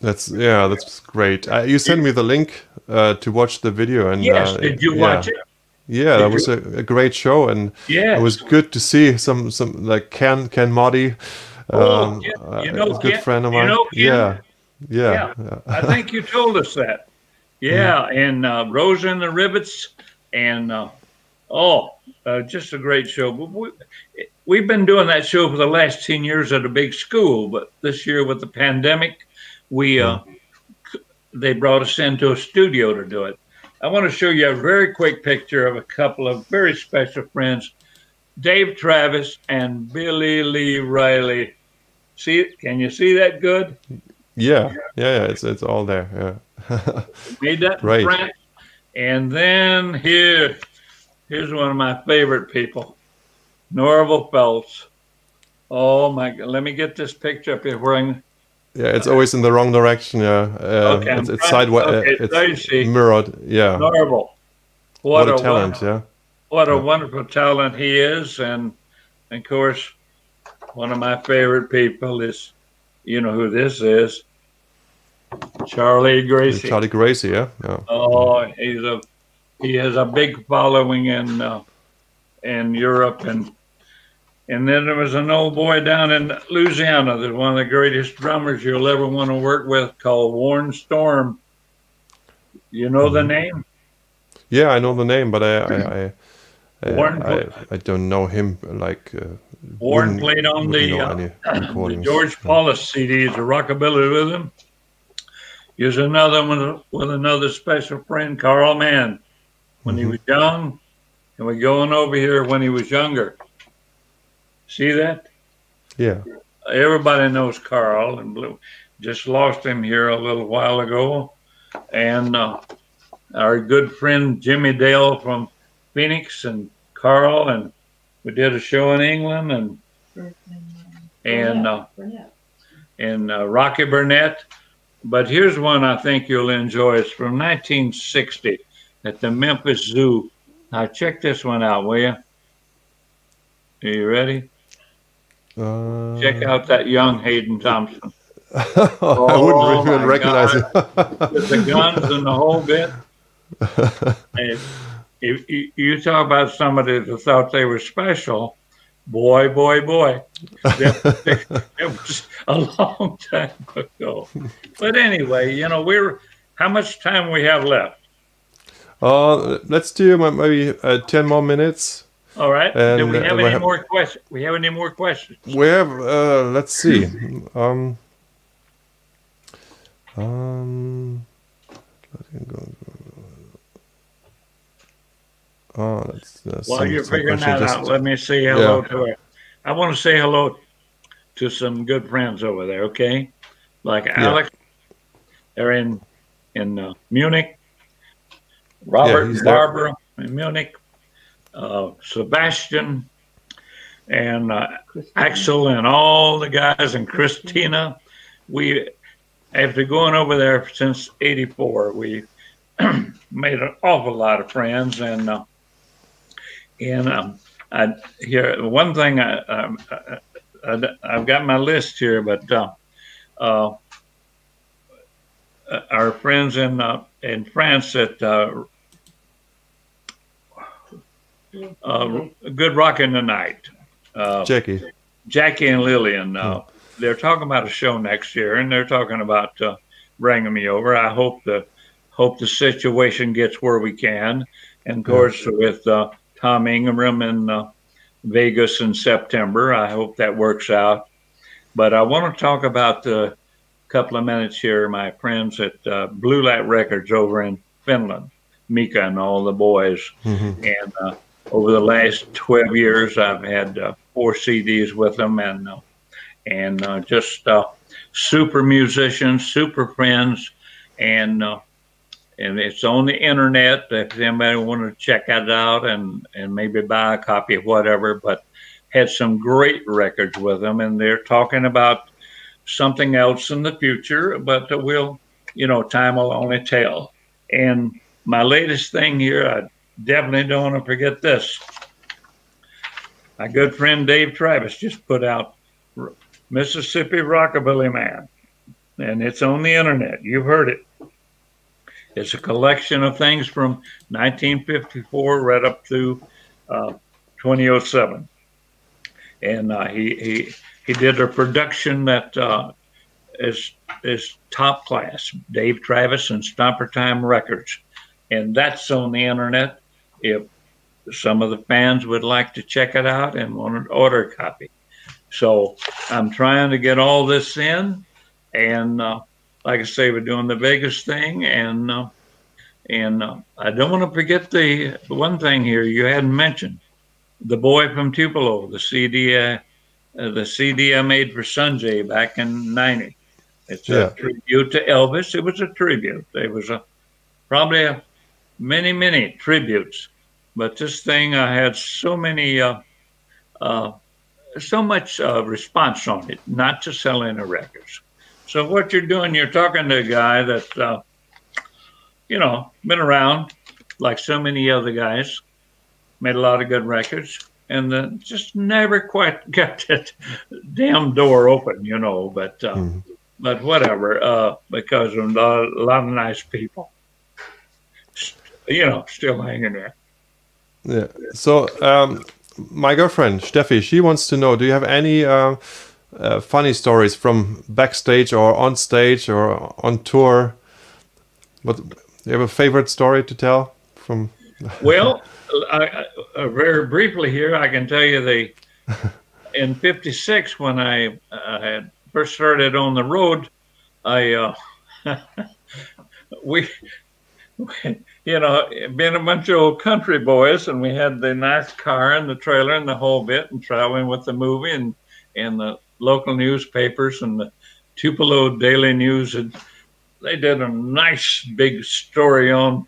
That's yeah, that's great. Uh, you sent me the link uh, to watch the video, and yes, uh, did you yeah. watch it? Yeah, that was a, a, great show, and yeah, it was good to see some some like Ken Ken Motti, oh, um, oh, you know, a good Ken, friend of mine. You know yeah, yeah, yeah. I think you told us that. Yeah, and uh, Rose and the Rivets, and uh, oh, uh, just a great show. We, we've been doing that show for the last ten years at a big school, but this year with the pandemic, we uh, they brought us into a studio to do it. I want to show you a very quick picture of a couple of very special friends, Dave Travis and Billy Lee Riley. See? Can you see that good? Yeah, yeah, yeah. It's it's all there. Yeah. Made that right. France. And then here, here's one of my favorite people, Narvel Felts. Oh my God! Let me get this picture up here. Where yeah, it's always in the wrong direction. Yeah, uh, okay, it's, it's sideways. Okay, it's mirrored. Yeah. Norval. What, what a, a, talent! yeah. What a yeah. wonderful talent he is, and, and of course, one of my favorite people is, you know who this is, Charlie Gracie. Charlie Gracie, yeah. yeah. Oh, he's a he has a big following in uh, in Europe and and then there was an old boy down in Louisiana that's one of the greatest drummers you'll ever want to work with called Warren Storm. You know mm-hmm. the name? Yeah, I know the name, but I I, I, Warren, I, I don't know him like. Uh, Warren played on the, uh, the, George Paulus CDs, a rockabilly rhythm. Here's another one with another special friend, Carl Mann, when mm-hmm. he was young, and we're going over here when he was younger. See that? Yeah. Everybody knows Carl and Blue. Just lost him here a little while ago. And uh, our good friend Jimmy Dale from Phoenix and Carl, and we did a show in England and and uh, and uh, Rocky Burnette. But here's one I think you'll enjoy. It's from 1960 at the Memphis Zoo. Now check this one out, will you? Are you ready? Uh, Check out that young Hayden Thompson. oh, I wouldn't even recognize God. him. With the guns and the whole bit. if, if, you talk about somebody that thought they were special, boy, boy, boy. it was a long time ago. But anyway, you know, we're how much time we have left? Uh, let's do maybe uh, 10 more minutes. All right. And, Do we have uh, any have, more questions? We have any more questions? We have. Uh, let's see. um. Um. Oh, that's, that's While some, you're figuring that out, let me say hello yeah. to her. I want to say hello to some good friends over there. Okay, like yeah. Alex. They're in in uh, Munich. Robert yeah, Barbara in Munich uh, Sebastian and uh, Axel and all the guys and Christina. We, after going over there since '84, we made an awful lot of friends. And uh, and um, I here one thing I, I, I have got my list here, but uh, uh, our friends in uh, in France at uh, Good Rockin' the Night. Uh, Jackie. Jackie and Lillian. Uh, hmm. They're talking about a show next year, and they're talking about uh, bringing me over. I hope the hope the situation gets where we can. And of course, with uh, Tom Ingram in uh, Vegas in September, I hope that works out. But I want to talk about a couple of minutes here, my friends at uh, Blue Light Records over in Finland, Mika and all the boys. Mm-hmm. And uh, over the last 12 years, I've had uh, four CDs with them and uh, and uh, just uh, super musicians, super friends, and uh, and it's on the internet. If anybody want to check it out and and maybe buy a copy of whatever, but had some great records with them, and they're talking about something else in the future, but we'll, you know, time will only tell. And my latest thing here, I definitely don't want to forget this. My good friend Dave Travis just put out Mississippi Rockabilly Man, and it's on the internet. You've heard it. It's a collection of things from 1954 right up through uh, 2007, and uh, he he he did a production that uh, is is top class. Dave Travis and Stompertime Records, and that's on the internet if some of the fans would like to check it out and want to order a copy. So I'm trying to get all this in, and uh, like I say, we're doing the Vegas thing, and uh, and uh, I don't want to forget the one thing here you hadn't mentioned, the boy from Tupelo, the CD, uh, uh, the CD I made for Sunjay back in '90. It's yeah. a tribute to Elvis. It was a tribute. It was a probably a, many many tributes, but this thing I had so many. Uh, uh, so much uh, response on it, not to sell any records. So what you're doing, you're talking to a guy that, uh, you know, been around like so many other guys, made a lot of good records, and uh, just never quite got that damn door open, you know. But uh, mm. but whatever, uh, because of a lot of nice people, you know, still hanging there. Yeah. So um, my girlfriend Steffi, she wants to know: Do you have any uh, uh, funny stories from backstage or on stage or on tour? What do you have a favorite story to tell from? well, I, I, very briefly here, I can tell you the in '56 when I uh, had first started on the road, I uh, we you know, being a bunch of old country boys, and we had the nice car and the trailer and the whole bit, and traveling with the movie and and the local newspapers and the Tupelo Daily News, and they did a nice big story on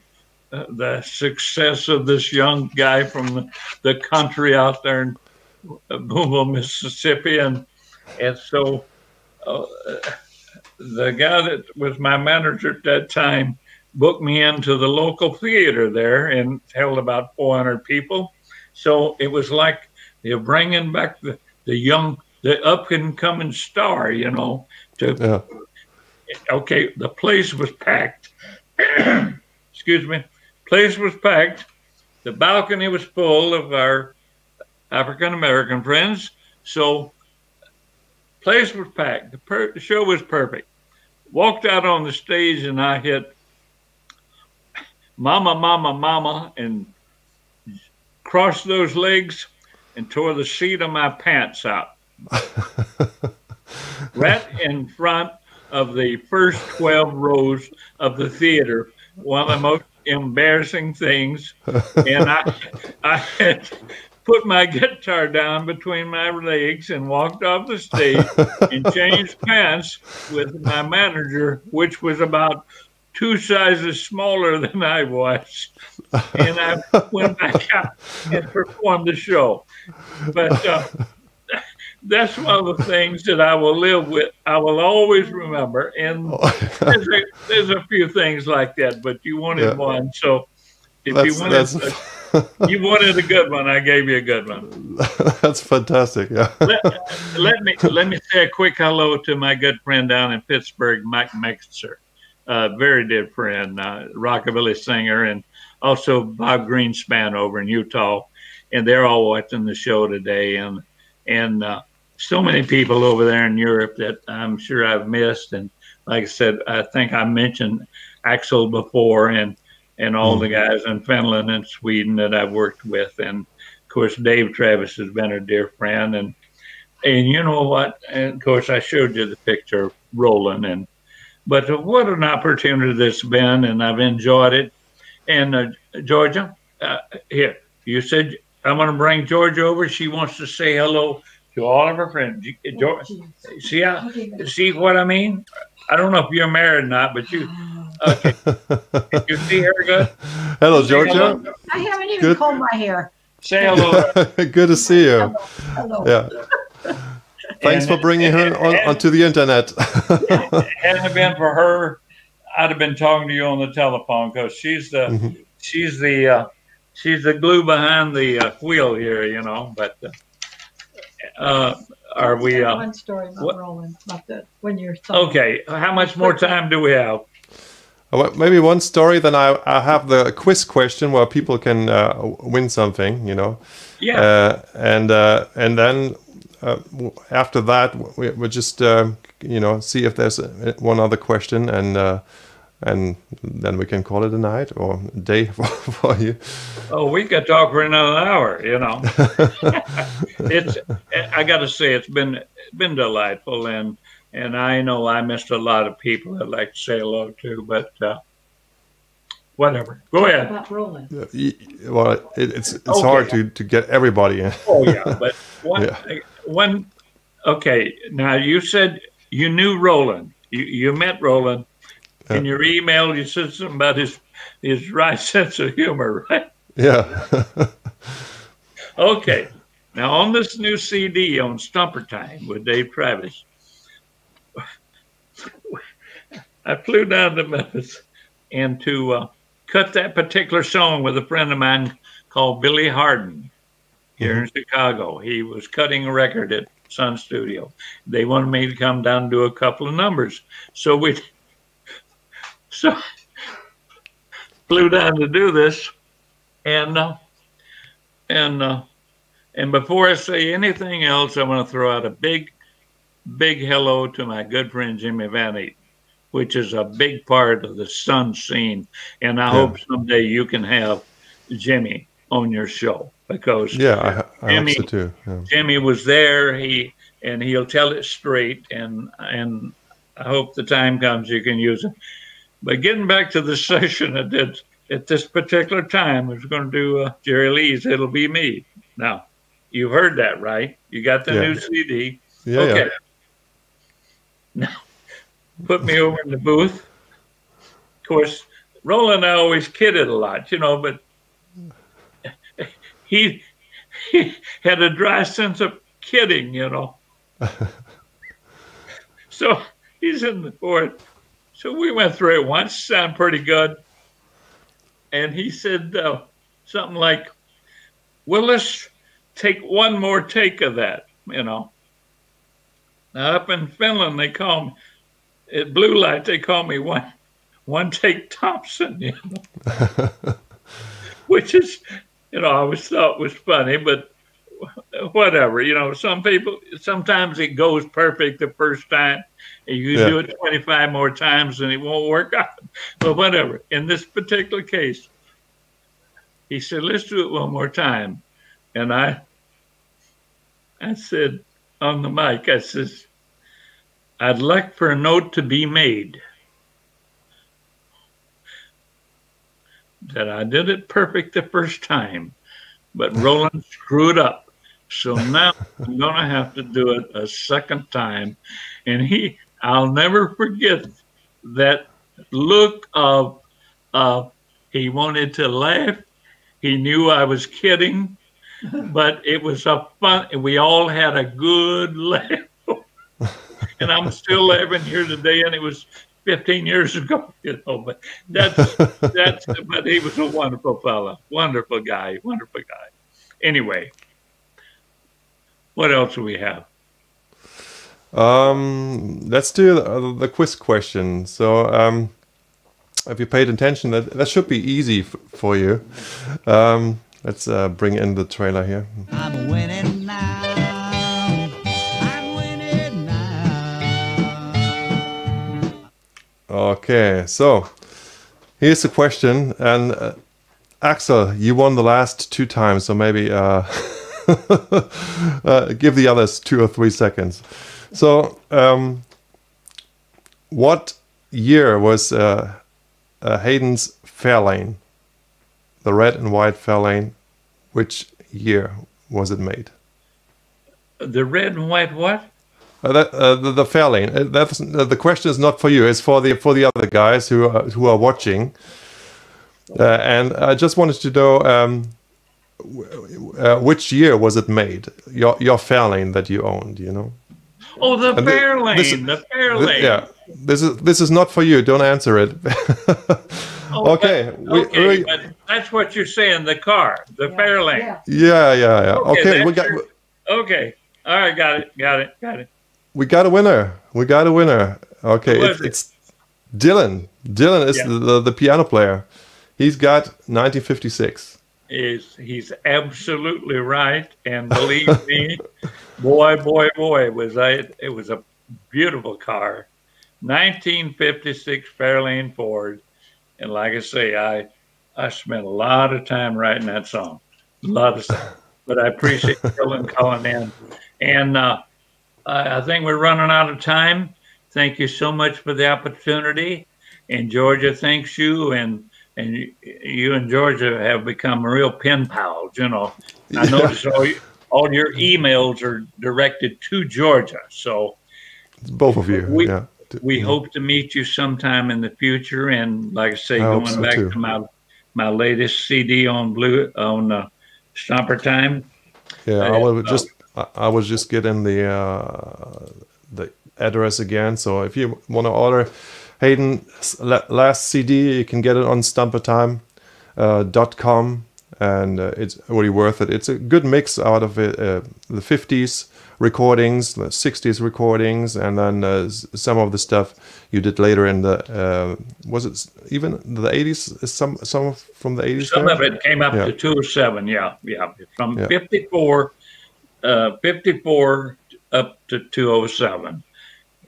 uh, the success of this young guy from the, country out there in Booneville, Mississippi, and and so uh, the guy that was my manager at that time booked me into the local theater there and held about 400 people. So it was like you're bringing back the, the young, the up and coming star, you know, to, yeah. okay, the place was packed. Excuse me. Place was packed. The balcony was full of our African American friends. So place was packed. The, per- the show was perfect. Walked out on the stage and I hit mama, mama, mama, and crossed those legs and tore the seat of my pants out. right in front of the first 12 rows of the theater, one of the most embarrassing things. And I, I had put my guitar down between my legs and walked off the stage and changed pants with my manager, which was about two sizes smaller than I was. And I went back out and performed the show. But uh, that's one of the things that I will live with. I will always remember. And there's a, there's a few things like that, but you wanted yeah. one. So if that's, you wanted. A, you wanted a good one. I gave you a good one. That's fantastic. Yeah. let, let, me let me say a quick hello to my good friend down in Pittsburgh, Mike Mixer uh, very dear friend, uh, rockabilly singer, and also Bob Greenspan over in Utah, and they're all watching the show today, and and uh, so many people over there in Europe that I'm sure I've missed, and like I said, I think I mentioned Axel before, and and all mm. the guys in Finland and Sweden that I've worked with, and of course Dave Travis has been a dear friend, and and you know what? And of course I showed you the picture of Roland and but what an opportunity this has been, and I've enjoyed it. And uh, Georgia, uh, here, you said I'm going to bring Georgia over. She wants to say hello to all of her friends. George, see how, see what I mean? I don't know if you're married or not, but you. Okay. you see her good? Hello, Georgia. Hello. I haven't even good. combed my hair. Say hello. good to see you. Hello. hello. Yeah. Thanks and, for bringing her on, onto the internet. hadn't it been for her, I'd have been talking to you on the telephone because she's the mm-hmm. she's the uh, she's the glue behind the uh, wheel here, you know. But uh, uh are we? Uh, one story about what? Roland, about the when you're okay. How much more time do we have? Maybe one story. Then I, I have the quiz question where people can uh, win something. You know. Yeah. Uh, and uh, and then uh, after that, we, will just uh, you know see if there's one other question, and uh, and then we can call it a night or a day for, for you. Oh, we could talk for another hour. You know, it's. I got to say, it's been been delightful, and and I know I missed a lot of people I'd like to say hello to, but. Uh, whatever. Go ahead. About Roland. Well, it, it's it's okay. hard to, to get everybody in. oh yeah, but one yeah. One. Okay, now you said you knew Roland. You you met Roland. Yeah. In your email, you said something about his his right sense of humor, right? Yeah. okay. Now on this new CD on Stompertime with Dave Travis, I flew down to Memphis and to uh, cut that particular song with a friend of mine called Billy Harden here mm-hmm. in Chicago. He was cutting a record at Sun Studio. They wanted me to come down and do a couple of numbers. So we so flew down to do this and uh, and uh, and before I say anything else, I want to throw out a big, big hello to my good friend Jimmy Van Eaton which is a big part of the Sun scene. And I yeah. hope someday you can have Jimmy on your show because yeah, I, I Jimmy, so too. Yeah. Jimmy was there. He and he'll tell it straight. And and I hope the time comes you can use it. But getting back to the session I did at this particular time, I was going to do uh, Jerry Lee's "It'll Be Me." Now, you've heard that, right? You got the yeah. new CD. Yeah. Okay. Yeah. Now, put me over in the booth. Of course, Roland and I always kidded a lot, you know, but he, he had a dry sense of kidding, you know. so he's in the board. So we went through it once, sound pretty good. And he said uh, something like, well, let's take one more take of that, you know. Now, up in Finland, they call me, at Blue Light, they call me one one take Thompson, you know, which is, you know, I always thought was funny, but whatever, you know, some people, sometimes it goes perfect the first time. And you yeah. do it 25 more times and it won't work out. But whatever. In this particular case, he said, let's do it one more time. And I, I said on the mic, I says, I'd like for a note to be made that I did it perfect the first time, but Roland screwed up. So now I'm going to have to do it a second time. And he, I'll never forget that look of, of he wanted to laugh. He knew I was kidding, but it was a fun, and we all had a good laugh and I'm still laughing here today, and it was 15 years ago, you know. But that's that's. But he was a wonderful fella, wonderful guy, wonderful guy. Anyway, what else do we have? Um, let's do the, the quiz question. So, um, if you paid attention, that that should be easy for you. Um, let's uh, bring in the trailer here. Okay, so here's the question, and uh, Axel, you won the last two times, so maybe uh, uh, give the others two or three seconds. So, um, what year was uh, uh, Hayden's Fairlane, the red and white Fairlane? Which year was it made? The red and white what? Uh, that, uh, the, the Fairlane. Uh, that's uh, the question is not for you. It's for the for the other guys who are, who are watching. Uh, and I just wanted to know um, which year was it made? Your your Fairlane that you owned. You know. Oh, the and Fairlane. This, the Fairlane. This, yeah. This is this is not for you. Don't answer it. oh, okay. But, okay, we, but that's what you're saying. The car, the yeah, Fairlane. Yeah, yeah, yeah. yeah. Okay, okay we got. Your, okay. All right. Got it. Got it. Got it we got a winner. We got a winner. Okay, it's, it? it's, Dylan. Dylan is yeah. the, the, the piano player. He's got 1956. Is he's absolutely right, and believe me, boy, boy, boy, was I! It was a beautiful car, 1956 Fairlane Ford, and like I say, I I spent a lot of time writing that song, a lot of stuff. But I appreciate Dylan calling in, and uh, I, think we're running out of time. Thank you so much for the opportunity, and Georgia thanks you, and and you, you and Georgia have become real pen pals. You know, I Yeah. noticed all, all your emails are directed to Georgia, so Both of you. We- yeah. we hope to meet you sometime in the future. And like I say, I going so, back too. to my my latest CD on blue on uh, Stompertime. Yeah, I Uh, will just I, I was just getting the uh, the address again. So if you want to order Hayden's last CD, you can get it on stompertime.com. Uh, dot com, and uh, it's really worth it. It's a good mix out of it, uh, the 50s recordings, the 60s recordings, and then uh, some of the stuff you did later in the uh, was it even the 80s? Some some from the 80s. Some there? of it came up Yeah. to 207. Yeah, yeah. From Yeah. 54, uh, 54 up to 207.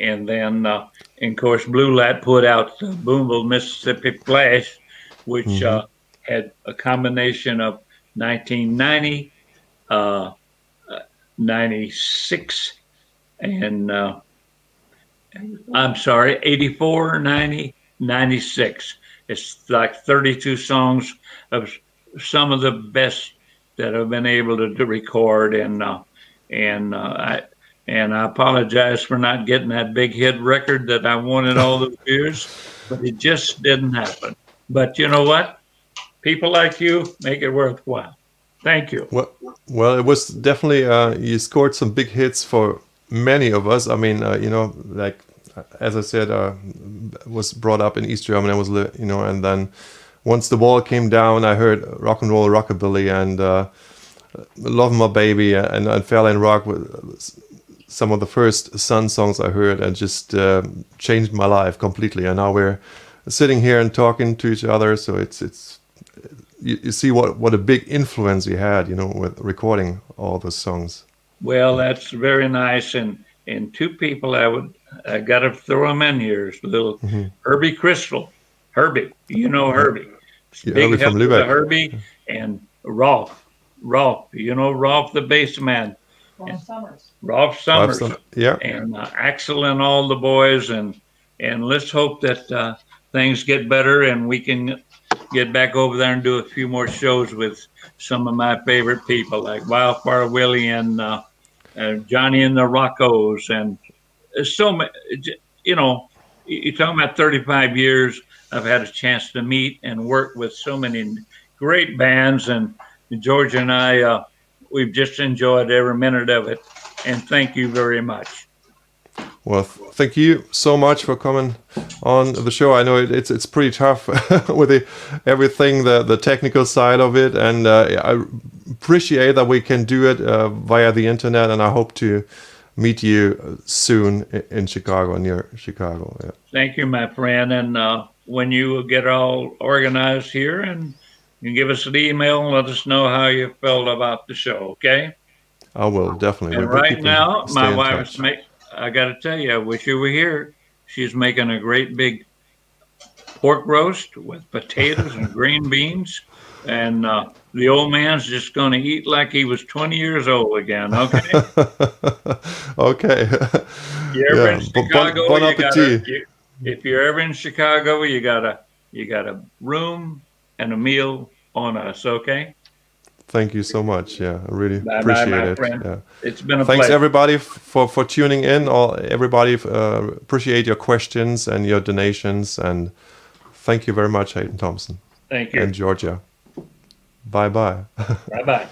And then, uh, and of course, Blue Light put out the Booneville, Mississippi Flash, which Mm-hmm. uh, had a combination of 1990, uh, uh, 96, and uh, I'm sorry, 84, 90, 96. It's like 32 songs of some of the best that I've been able to, to record, and uh, and uh, I and I apologize for not getting that big hit record that I wanted all those years, but it just didn't happen. But you know what? People like you make it worthwhile. Thank you. Well, well, it was definitely uh, you scored some big hits for many of us. I mean, uh, you know, like as I said, uh, was brought up in East Germany. I was, you know, and then once the wall came down, I heard rock and roll, rockabilly, and uh, "Love My Baby" and, and "Fairlane Rock" with some of the first Sun songs I heard, and just uh, changed my life completely. And now we're sitting here and talking to each other, so it's it's you, you see what what a big influence we had, you know, with recording all those songs. Well, that's very nice. And and two people I would I got to throw them in here. Little Herbie Crystal, Herbie, you know Herbie, big Herbie from help to Herbie and Rolf, Rolf, you know Rolf the bass man, Well, Summers. Rolf Summers, Five yeah, and uh, Axel and all the boys, and and let's hope that uh, things get better and we can get back over there and do a few more shows with some of my favorite people like Wildfire Willie and uh, uh, Johnny and the Roccos and uh, so many. You know, you're talking about 35 years. I've had a chance to meet and work with so many great bands, and George and I, uh, we've just enjoyed every minute of it. And thank you very much. Well, thank you so much for coming on the show. I know it, it's it's pretty tough with the, everything, the the technical side of it, and uh, I appreciate that we can do it uh, via the internet. And I hope to meet you soon in Chicago, near Chicago. Yeah. Thank you, my friend. And uh, when you get all organized here, and you can give us an email and let us know how you felt about the show. Okay. I will definitely. And right now, my in wife is touch. make. I got to tell you, I wish you were here. She's making a great big pork roast with potatoes and green beans, and uh, the old man's just going to eat like he was 20 years old again. Okay. okay. Yeah, in bon- Chicago, bon you gotta, you, if you're ever in Chicago, you got a you got a room and a meal on us. Okay. Thank you so much. Yeah, I really Bye-bye, appreciate my it. friend. Yeah. It's been a Thanks pleasure. everybody for for tuning in. All everybody uh, appreciate your questions and your donations, and thank you very much, Hayden Thompson Thank you. and Georgia. Bye bye. Bye bye.